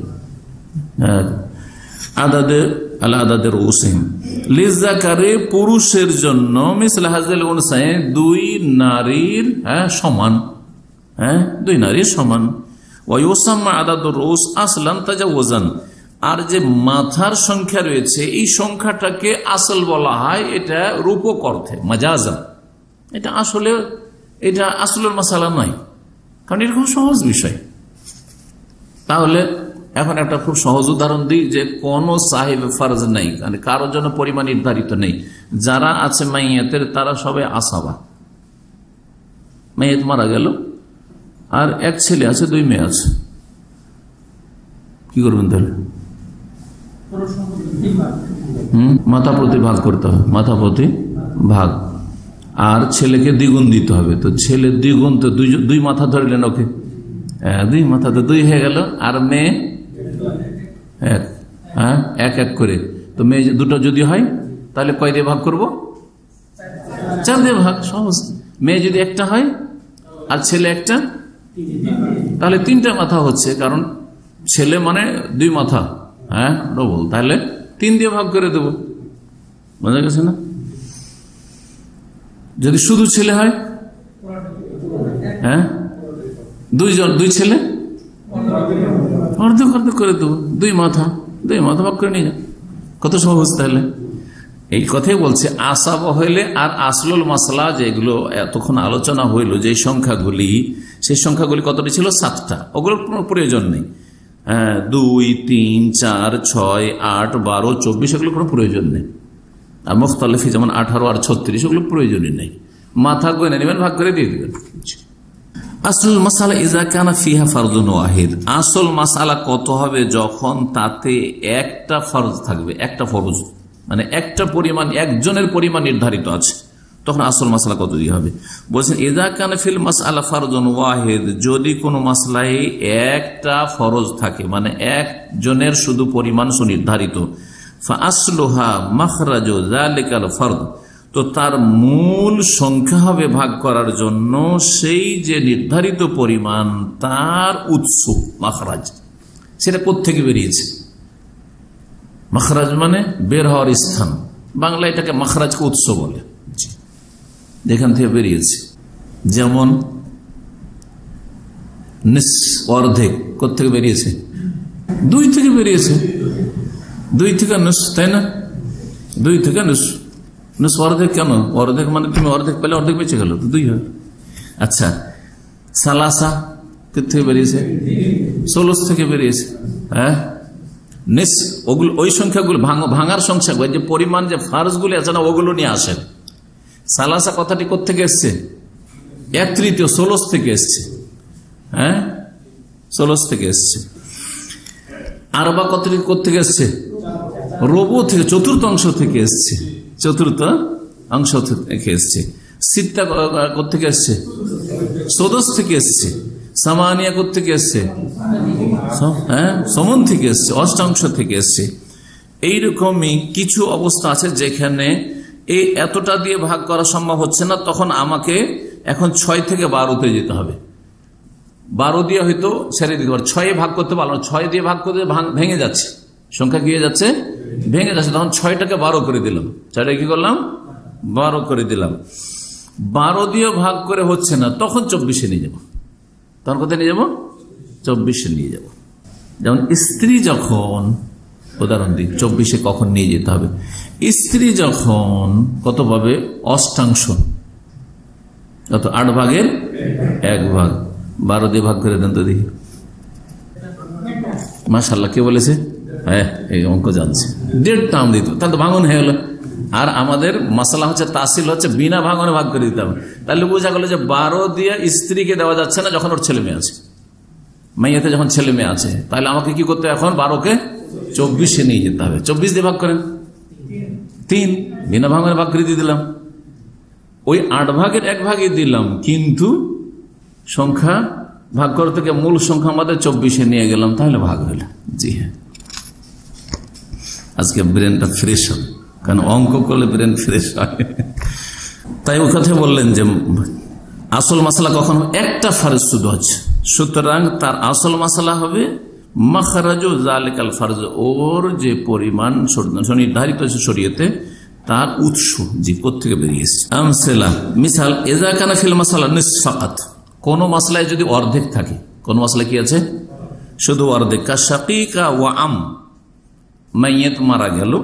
হ্যাঁ, আদাদের আল্লাহ আদাদের ওসিম লিজাকারে পুরুষের জন্য মিসল হাজেল দুই নারীর হ্যাঁ সমান। হ্যাঁ দুই নারীর সমান। আসলান তাজা আর যে মাথার সংখ্যা রয়েছে, এই সংখ্যাটাকে আসল বলা হয় এটা রূপক অর্থে মাজাজান এটা আসলে, এটা আসলের মশালা নয়, কারণ খুব সহজ বিষয়। তাহলে এখন একটা খুব সহজ উদাহরণ দিই যে কোন সাহেব ফরজ নেই মানে কারোর জন্য পরিমাণ নির্ধারিত নেই। যারা আছে মাইয়াতের, তারা সবাই আসাবা। মাইয়াত মারা গেল। আর এক ছেলে আছে দুই মেয়ে আছে। কি করবেন তাহলে? মাথা প্রতি ভাগ করতে হবে মাথা প্রতি ভাগ আর ছেলেকে দ্বিগুণ দিতে হবে। তো ছেলে দ্বিগুণ তো দুই দুই মাথা ধরলেন ওকে। হ্যাঁ, দুই মাথা তো দুই হয়ে গেল। আর মেয়ে? এক। হ্যাঁ এক এক করে। তো মেয়ে দুটো যদি হয় তাহলে কয় দিয়ে ভাগ করব? চার দিয়ে ভাগ সহজ। মেয়ে যদি একটা হয় আর ছেলে একটা? তাহলে তিনটা মাথা হচ্ছে, কারণ ছেলে মানে দুই মাথা। হ্যাঁ ডবল তাহলে তিন দিয়ে ভাগ করে দেব। বোঝা গেছে না? যদি শুধু ছেলে হয়? হ্যাঁ? দুইজন, দুই ছেলে? অর্ধেক অর্ধেক করে দেবো। দুই মাথা দুই মাথা ভাগ করে নিয়ে যাও কত সহজ তাহলে? এই কথাই বলছে, আসাব হইলে আর আসলুল মাসলা, যেগুলো এতক্ষণ আলোচনা হইল যে সংখ্যাগুলি সেই সংখ্যাগুলি কতটি ছিল? সাতটা। ওগুলোর কোনো প্রয়োজন নেই। হ্যাঁ, দুই তিন চার ছয় আট বারো চব্বিশ এগুলো কোনো প্রয়োজন নেই। আর মুখতালিফি যেমন আঠারো আর ছত্রিশ ওগুলো প্রয়োজনই নেই। মাথা গনে নেবেন ভাগ করে দিয়ে দেবেন। আসল মাসালা ইজা কানা ফিহা ফারজুন ওয়াহিদ। আসল মাসালা কত হবে যখন তাতে একটা ফরজ থাকবে একটা ফরজ। মানে একটা পরিমাণ একজনের পরিমাণ নির্ধারিত আছে। তখন আসল মাসালা কত দিয়ে হবে? বলছেন ইজা কানা ফিল মাসালা ফারজুন ওয়াহিদ যদি কোনো মাসলায় একটা ফরজ থাকে মানে একজনের শুধু পরিমাণ সুনির্ধারিত তো তার মূল সংখ্যা হবে ভাগ করার জন্য সেই যে নির্ধারিত পরিমাণ তার উৎস, মাখরাজ। সেটা কোথেকে বেরিয়েছে? মাখরাজ মানে বের হওয়ার স্থান। বাংলা এটাকে মাখরাজকে উৎস বলে। যেখান থেকে বেরিয়েছে। যেমন নিস অর্ধেক কোথেকে বেরিয়েছে? দুই থেকে বেরিয়েছে। দুই থেকে নুস, তাই না? দুই থেকে নুস। নুস অর্ধেক কেন? অর্ধেক মানে তুমি অর্ধেক পেলে অর্ধেক বেঁচে গেল, তো দুই হয়। আচ্ছা সালাসা থেকে বেরিয়েছে? ষোলশ থেকে বেরিয়েছে। হ্যাঁ? নিস, ওগুলো, ওই সংখ্যাগুলো, ভাঙ- ভাঙার সংখ্যা যে পরিমাণ যে ফার্জগুলি আছে না, ওগুলো নিয়ে আসেন। সালাসা কথাটি কোথেকে এসছে? এক তৃতীয়, ষোলশ থেকে এসছে। হ্যাঁ? ষোলশ থেকে এসছে। আরবা কত থেকে এসছে? রবু থেকে, চতুর্থ অংশ থেকে এসছে। চতুর্থ অংশ থেকে এসছে। সিদ্ধা থেকে এসছে? সদস থেকে এসছে। সামানিয়া থেকে এসছে? হ্যাঁ? সমন থেকে এসছে, অষ্টাংশ থেকে এসছে। এইরকমই কিছু অবস্থা আছে যেখানে এই এতটা দিয়ে ভাগ করা সম্ভব হচ্ছে না, তখন আমাকে এখন ছয় থেকে বারোতে যেতে হবে। বারো দিয়ে হয়তো ছেড়ে দিতে পারে। ছয়ে ভাগ করতে পারলাম। ছয় দিয়ে ভাগ করতে ভাঙ- যাচ্ছে। সংখ্যা গিয়ে যাচ্ছে? ভেঙে যাচ্ছে। তখন ছয়টাকে বারো করে দিলাম। ছয়টা কি করলাম? বারো করে দিলাম। বারো দিয়ে ভাগ করে হচ্ছে না, তখন চব্বিশে নিয়ে যাব। তখন কোথায় নিয়ে যাব? চব্বিশে নিয়ে যাব। যেমন স্ত্রী যখন উদাহরণ দিই, চব্বিশে কখন নিয়ে যেতে হবে? স্ত্রী যখন কত পাবে? অষ্টাংশ। কত আট ভাগের এক ভাগ। বারো দিয়ে ভাগ করে দেন তো দেখি। মাসাল্লাহ কে বলেছে? হ্যাঁ এই অঙ্ক জানছে। দেড় টাম দিত, তাহলে ভাঙন হয়ে গেল। আর আমাদের মশলা হচ্ছে, তাসিল হচ্ছে, বিনা ভাঙনে ভাগ করে দিতে হবে। তাহলে বোঝা গেল যে বারো দিয়ে স্ত্রীকে দেওয়া যাচ্ছে না যখন ওর ছেলে মেয়ে আছে। মাইয়াতে যখন ছেলে মেয়ে আছে, তাহলে আমাকে কি করতে এখন? বারোকে চব্বিশে নিয়ে যেতে হবে। চব্বিশ দিয়ে ভাগ করেন। তিন। বিনা ভাঙনে ভাগ করে দিয়ে দিলাম। ওই আট ভাগের এক ভাগে দিলাম। কিন্তু সংখ্যা ভাগ করতে থেকে মূল সংখ্যা আমাদের চব্বিশে নিয়ে গেলাম। তাহলে ভাগ হইল। জি হ্যাঁ। আজকে ব্রেনটা ফ্রেশ হবে। কারণ অঙ্ক করলে ব্রেন ফ্রেশ হয়। তাই ও কথা বললেন যে আসল মশলা কখন একটা ফারেজ শুধু হচ্ছে সুতরাং তার আসল মশলা হবে মখরাজ জালেকাল ফারজ, ওর যে পরিমাণ নির্ধারিত তার উৎস কানা মাসলায় যদি অর্ধেক থাকে, কোন মাসলা কি আছে? শুধু অর্ধেক। ওয়া আম মারা গেল,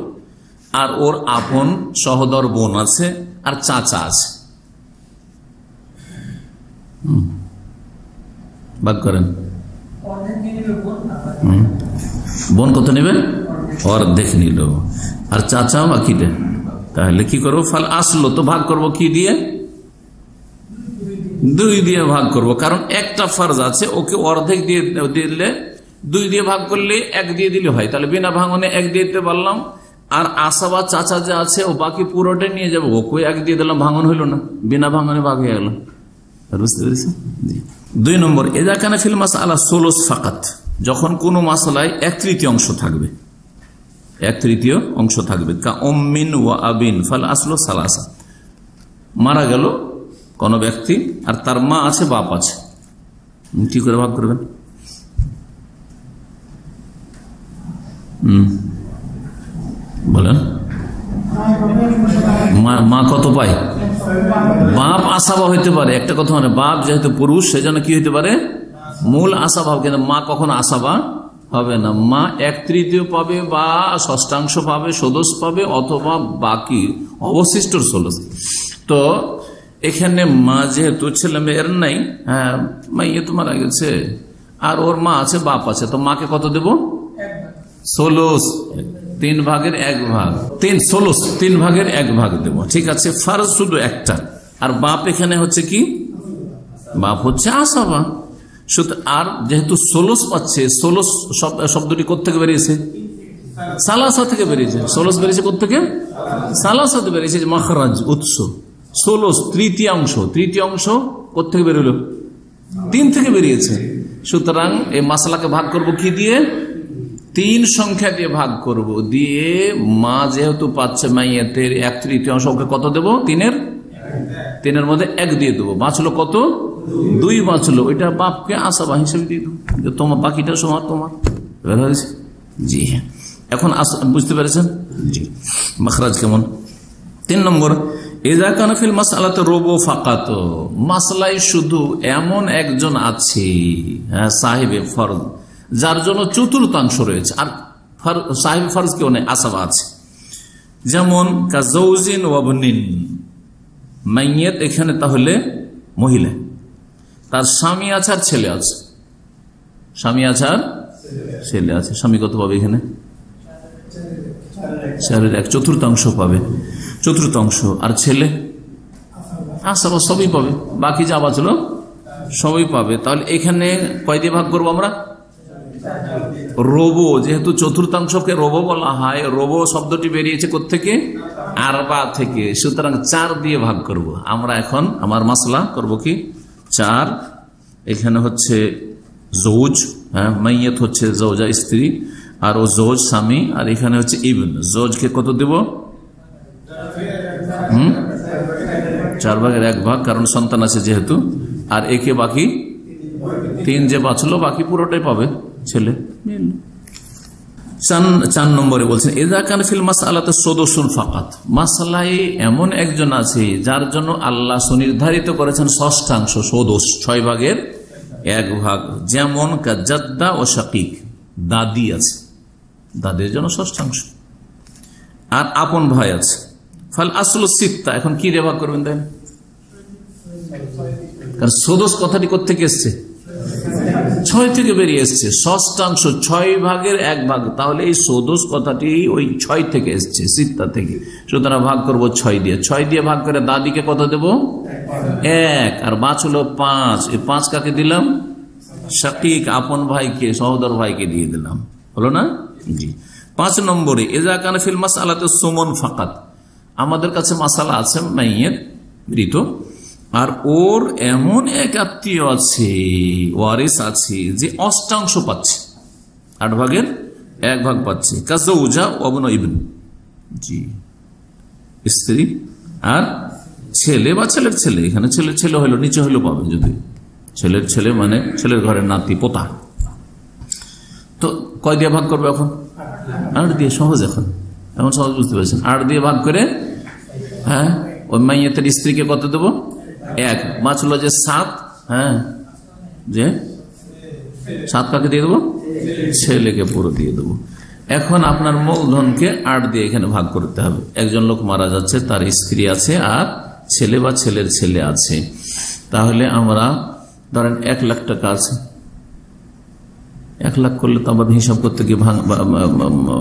আর ওর আপন সহদর বোন আছে, আর চাচা আছে। ভাগ করেন। বোন কত নেবে? অর্ধেক নিল। আর চাচা বাকিটা তাহলে কি করব? ফাল আসলো তো ভাগ করব কি দিয়ে? দুই দিয়ে ভাগ করব। কারণ একটা ফার্জ আছে, ওকে অর্ধেক দিয়ে দিলে দুই দিয়ে ভাগ করলে এক দিয়ে দিলে হয়। তাহলে বিনা ভাঙনে এক দিয়ে দিতে পারলাম। আর আশা বা চাচা যে আছে, ও বাকি পুরোটা নিয়ে যাব। ওকে এক দিয়ে দিলাম, ভাঙন হইল না। বিনা ভাঙনে ভাগ হয়ে গেল। বুঝতে পেরেছি দুই নম্বর এদা কানা ফিল মাস আলা সোলোস ফাকাত। যখন কোনো মাসালায় এক তৃতীয় অংশ থাকবে। এক তৃতীয় অংশ থাকবে। কা অম্মিন ও আবিন ফাল আসলো সালাসা। মারা গেল কোন ব্যক্তি আর তার মা আছে, বাপ আছে। কি করে ভাগ করবেন? বলেন। মা- কত পায়? বাপ আশাবা হইতে পারে। একটা কথা মানে বাপ যেহেতু পুরুষ, সেজন্য কি হইতে পারে? মূল হবে কিন্তু মা কখনো আশাবা হবে না। মা এক তৃতীয় পাবে বা ষষ্ঠাংশ পাবে সদস্য পাবে, অথবা বাকি অবশিষ্ট সদস্য তো এখানে মা যেহেতু ছেলে মেয়ের নাই হ্যাঁ মাইয়ে তো মারা গেছে। আর ওর মা আছে, বাপ আছে, তো মাকে কত দেব? ষোলোস তিন ভাগের এক ভাগ। তিন ষোলোস তিন ভাগের এক ভাগ দেব। ঠিক আছে, ফার্জ শুধু একটা। আর বাপ এখানে হচ্ছে কি? বাপ হচ্ছে আসাবা আর যেহেতু ষোলস পাচ্ছে শব- শব্দটি কোথেকে বেরিয়েছে? সালাসা থেকে বেরিয়েছে। ষোলস বেরিয়েছে কোথেকে সালাসাতে বেরিয়েছে যে মহারাজ উৎস। ষোলস তৃতীয়াংশ। তৃতীয়াংশ কোথেকে বেরোলো? তিন থেকে বেরিয়েছে। সুতরাং এই মাসালাকে ভাগ করব কি দিয়ে? তিন সংখ্যা দিয়ে ভাগ করব দিয়ে মা যেহেতু পাচ্ছে মাইয়াতের এক তৃতীয়াংশ, ওকে কত দেব? তিনের? তিনের মধ্যে এক দিয়ে দেবো। বাঁচলো কত? দুই বাঁচলো ওইটা বাপকে আসাবা হিসেবে দিয়ে যে তোমার বাকিটা সময় তোমার। হয়েছে জি হ্যাঁ। এখন বুঝতে পেরেছেন? জি। মখরাজ কেমন? তিন নম্বর রোবো ফাকাত। শুধু এমন একজন আছে হ্যাঁ ফরজ, যার জন্য চতুর্থাংশ রয়েছে। আর সাহেব ফরজ আসাবা আছে। যেমন কাজৌজিন এখানে তাহলে মহিলা। তার স্বামী আছে আর ছেলে আছে। স্বামী আছে আর ছেলে আছে। স্বামী কত পাবে এখানে? ছেলের এক। চতুর্থাংশ পাবে। চতুর্থাংশ। আর ছেলে? বা সবই পাবে। বাকি যা বাঁচলো, সবই পাবে। তাহলে এখানে কয় দিয়ে ভাগ করব আমরা? রোবো। যেহেতু চতুর্থাংশকে রোবো বলা হয়, রোবো শব্দটি বেরিয়েছে থেকে আরবা থেকে। সুতরাং চার দিয়ে ভাগ করব। আমরা এখন আমার মাসলা করব কি? চার, এখানে হচ্ছে জৌজ হ্যাঁ মাইয়াত হচ্ছে জৌজা স্ত্রী আর ও জৌজ স্বামী, আর এখানে হচ্ছে ইবন। জৌজকে কত দেব? হুম? চার ভাগের এক ভাগ, কারণ সন্তান আছে যেহেতু। আর একে বাকি তিন যে বাঁচলো, বাকি পুরোটাই পাবে ছেলে। মিলল। চান- চার নম্বরে বলছেন এদা কান ফিল মাসালাতে সদস্যন ফাকাত। মাসালায় এমন একজন আছে যার জন্য আল্লাহ সুনির্ধারিত করেছেন ষষ্ঠাংশ সদোষ ছয় ভাগের এক ভাগ। যেমন জাদ্দা ও শাকিক, দাদি আছে, দাদির জন্য ষষ্ঠাংশ। আর আপন ভাই আছে। ফল আসল সিত্তা, এখন কি রে ভাগ করবেন দেন? কারণ সদোষ কথাটি কোথেকে এসছে? ছয় থেকে বেরিয়ে এসছে। ষষ্ঠাংশ ছয় ভাগের এক ভাগ। তাহলে এই সদোষ কথাটি ওই ছয় থেকে এসছে, সিত্তা থেকে। সুতরাং ভাগ করব ছয় দিয়ে। ছয় দিয়ে ভাগ করে দাদিকে কত দেব? এক। আর বাঁচ হলো পাঁচ। এই পাঁচ কাকে দিলাম? শাকিক, আপন ভাইকে, সহোদর ভাইকে দিয়ে দিলাম। হলো না? জি। পাঁচ নম্বরে, এজা কান ফিল মাস আলাতে সুমন ফাকাত। আমাদের কাছে মাসালা আছে, মাইয়ের মৃত। আর ওর এমন এক আত্মীয় আছে, ওয়ারিস আছে, যে অষ্টাংশ পাচ্ছে। আট ভাগের এক ভাগ পাচ্ছে। কাজা অবন ইবন। জি। স্ত্রী আর ছেলে বা ছেলের ছেলে। এখানে ছেলে ছেলে হইল, নিচে হইল পাবে যদি। ছেলের ছেলে মানে ছেলের ঘরের নাতি, পোতা। তো কয় দিয়ে ভাগ করবে এখন? আট দিয়ে, সহজ এখন। এখন সহজ বুঝতে পারছেন। আট দিয়ে ভাগ করে হ্যাঁ ওই মাইয়াতের স্ত্রীকে কত দেবো? এক। বাঁচলো যে সাত হ্যাঁ? যে? সাত কাকে দিয়ে দেবো? ছেলেকে পুরো দিয়ে দেবো। এখন আপনার মূলধনকে আট দিয়ে এখানে ভাগ করতে হবে। একজন লোক মারা যাচ্ছে, তার স্ত্রী আছে আর ছেলে বা ছেলের ছেলে আছে। তাহলে আমরা, ধরেন এক লাখ টাকা আছে। এক লাখ করলে তো আবার হিসাব করতে গিয়ে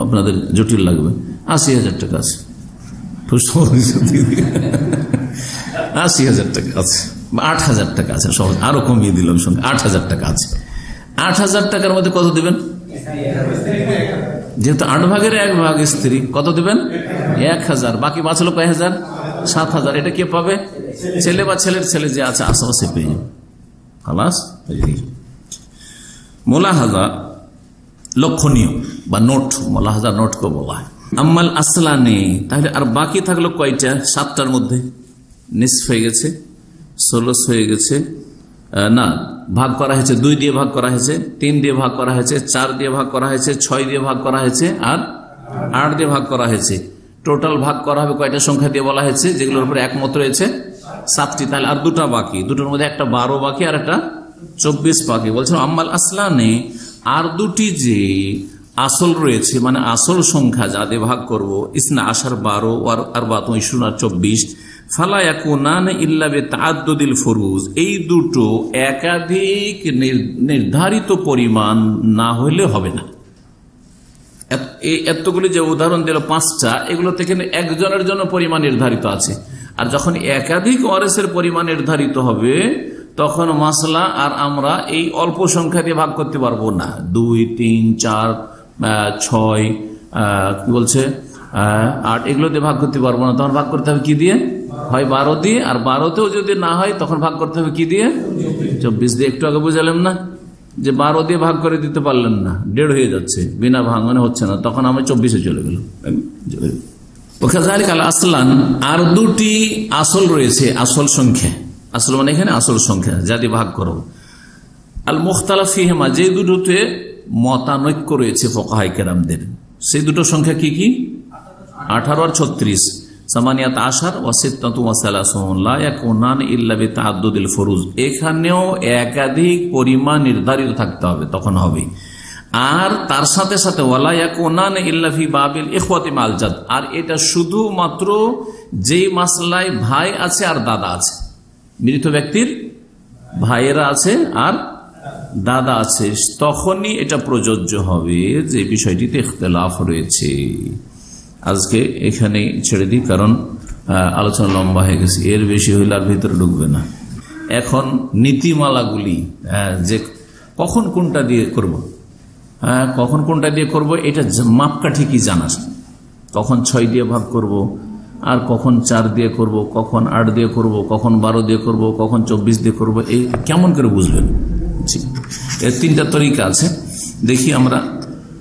আপনাদের জটিল লাগবে। আশি হাজার টাকা আছে। আশি হাজার টাকা আছে আট হাজার টাকা আছে, সহজ। আরও কমিয়ে দিলাম সঙ্গে, আট হাজার টাকা আছে। আট হাজার টাকার মধ্যে কত দিবেন? যেহেতু আট ভাগের এক ভাগ স্ত্রী, কত দিবেন? এক হাজার। বাকি বাঁচলো কয় হাজার? সাত হাজার। এটা কে পাবে? ছেলে বা ছেলের ছেলে যে আছে আশেপাশে পেয়ে যাবে। খালাস মোলাহাজা লক্ষণীয়, বা নোট, মোলাহাজা নোটকে বলা হয়। আম্মাল আসলানে, তাহলে আর বাকি থাকল কয়টা? সাতটার মধ্যে। নিস হয়ে গেছে, ষোলশ হয়ে গেছে। না, ভাগ করা হয়েছে, দুই দিয়ে ভাগ করা হয়েছে, তিন দিয়ে ভাগ করা হয়েছে, চার দিয়ে ভাগ করা হয়েছে, ছয় দিয়ে ভাগ করা হয়েছে, আর আট দিয়ে ভাগ করা হয়েছে। টোটাল ভাগ করা হবে কয়টা সংখ্যা দিয়ে বলা হয়েছে, যেগুলোর উপরে একমত রয়েছে? সাতটি, তাহলে আর দুটা বাকি। দুটোর মধ্যে একটা বারো বাকি আর একটা চব্বিশ বাকি। বলছেন আম্মাল আসলানে, আর দুটি যে আসল রয়েছে মানে আসল সংখ্যা যা দিয়ে ভাগ করব, ইসনা আসার বারো আর আর বা ইসুন আর চব্বিশ। ফালায়াকুনান ইল্লাবে তাদ্দুদিল ফরুজ। এই দুটো একাধিক নির- নির্ধারিত পরিমাণ না হইলে হবে না। এতগুলি যে উদাহরণ দিল পাঁচটা, এগুলো থেকে একজনের জন্য পরিমাণ নির্ধারিত আছে। আর যখন একাধিক ওয়ারেসের পরিমাণ নির্ধারিত হবে, তখন মাসলা আর আমরা এই অল্প সংখ্যা দিয়ে ভাগ করতে পারব না। দুই, তিন, চার ছয় কি বলছে? আট, এগুলো দিয়ে ভাগ করতে পারব না। তখন ভাগ করতে হবে কি দিয়ে? হয় বারো দিয়ে, আর বারোতেও যদি না হয়, তখন ভাগ করতে হবে কি দিয়ে? চব্বিশ দিয়ে। একটু আগে বুঝালাম না? যে বারো দিয়ে ভাগ করে দিতে পারলেন না। দেড় হয়ে যাচ্ছে। বিনা ভাঙনে হচ্ছে না। তখন আমি চব্বিশে চলে গেল আসলান, আর দুটি আসল রয়েছে, আসল সংখ্যা। আসল মানে এখানে আসল সংখ্যা। যা দিয়ে ভাগ করো আল মুখতালাফিহেমা যে দুটোতে মতানৈক্য রয়েছে ফকাহাই কেরামদের। সেই দুটো সংখ্যা কি কি? আঠারো আর ছত্রিশ। সামানিয়াত আশার ওয়াসিদ্দুল ফরুজ। এখানেও একাধিক পরিমাণ নির্ধারিত থাকতে হবে, তখন হবে। আর তার সাথে সাথে বাবিল আর এটা শুধুমাত্র যেই মাসলায় ভাই আছে আর দাদা আছে। মৃত ব্যক্তির ভাইয়েরা আছে আর দাদা আছে, তখনই এটা প্রযোজ্য হবে যে বিষয়টিতে ইখতলাফ রয়েছে। আজকে এখানে ছেড়ে দিই, কারণ আলোচনা লম্বা হয়ে গেছে। এর বেশি হইলে আর ভিতরে ঢুকবে না। এখন নীতিমালাগুলি যে কখন কোনটা দিয়ে করব? হ্যাঁ কখন কোনটা দিয়ে করব, এটা মাপকাঠি কি জানার কখন ছয় দিয়ে ভাগ করব? আর কখন চার দিয়ে করব? কখন আট দিয়ে করব? কখন বারো দিয়ে করব? কখন চব্বিশ দিয়ে করব? এই কেমন করে বুঝবেন? এর তিনটা তরিকা আছে দেখি আমরা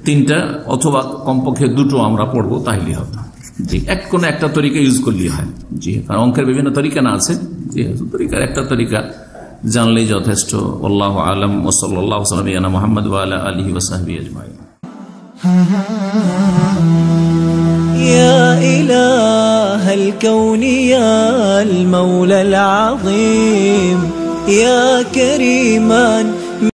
তিনটা অথবা কমপক্ষে দুটো আমরা পড়বো তাহলেই হবে জি এক কোনো একটা তরিকা ইউজ করলেই হয় জি কারণ অঙ্কের বিভিন্ন তরিকা না আছে জি তরিকার একটা তরিকা জানলেই যথেষ্ট আল্লাহ আলম ওসল্লাহ সালাম মোহাম্মদ আলহি ওসাহবি আজমাই يا إله الكون يا المولى العظيم يا كريما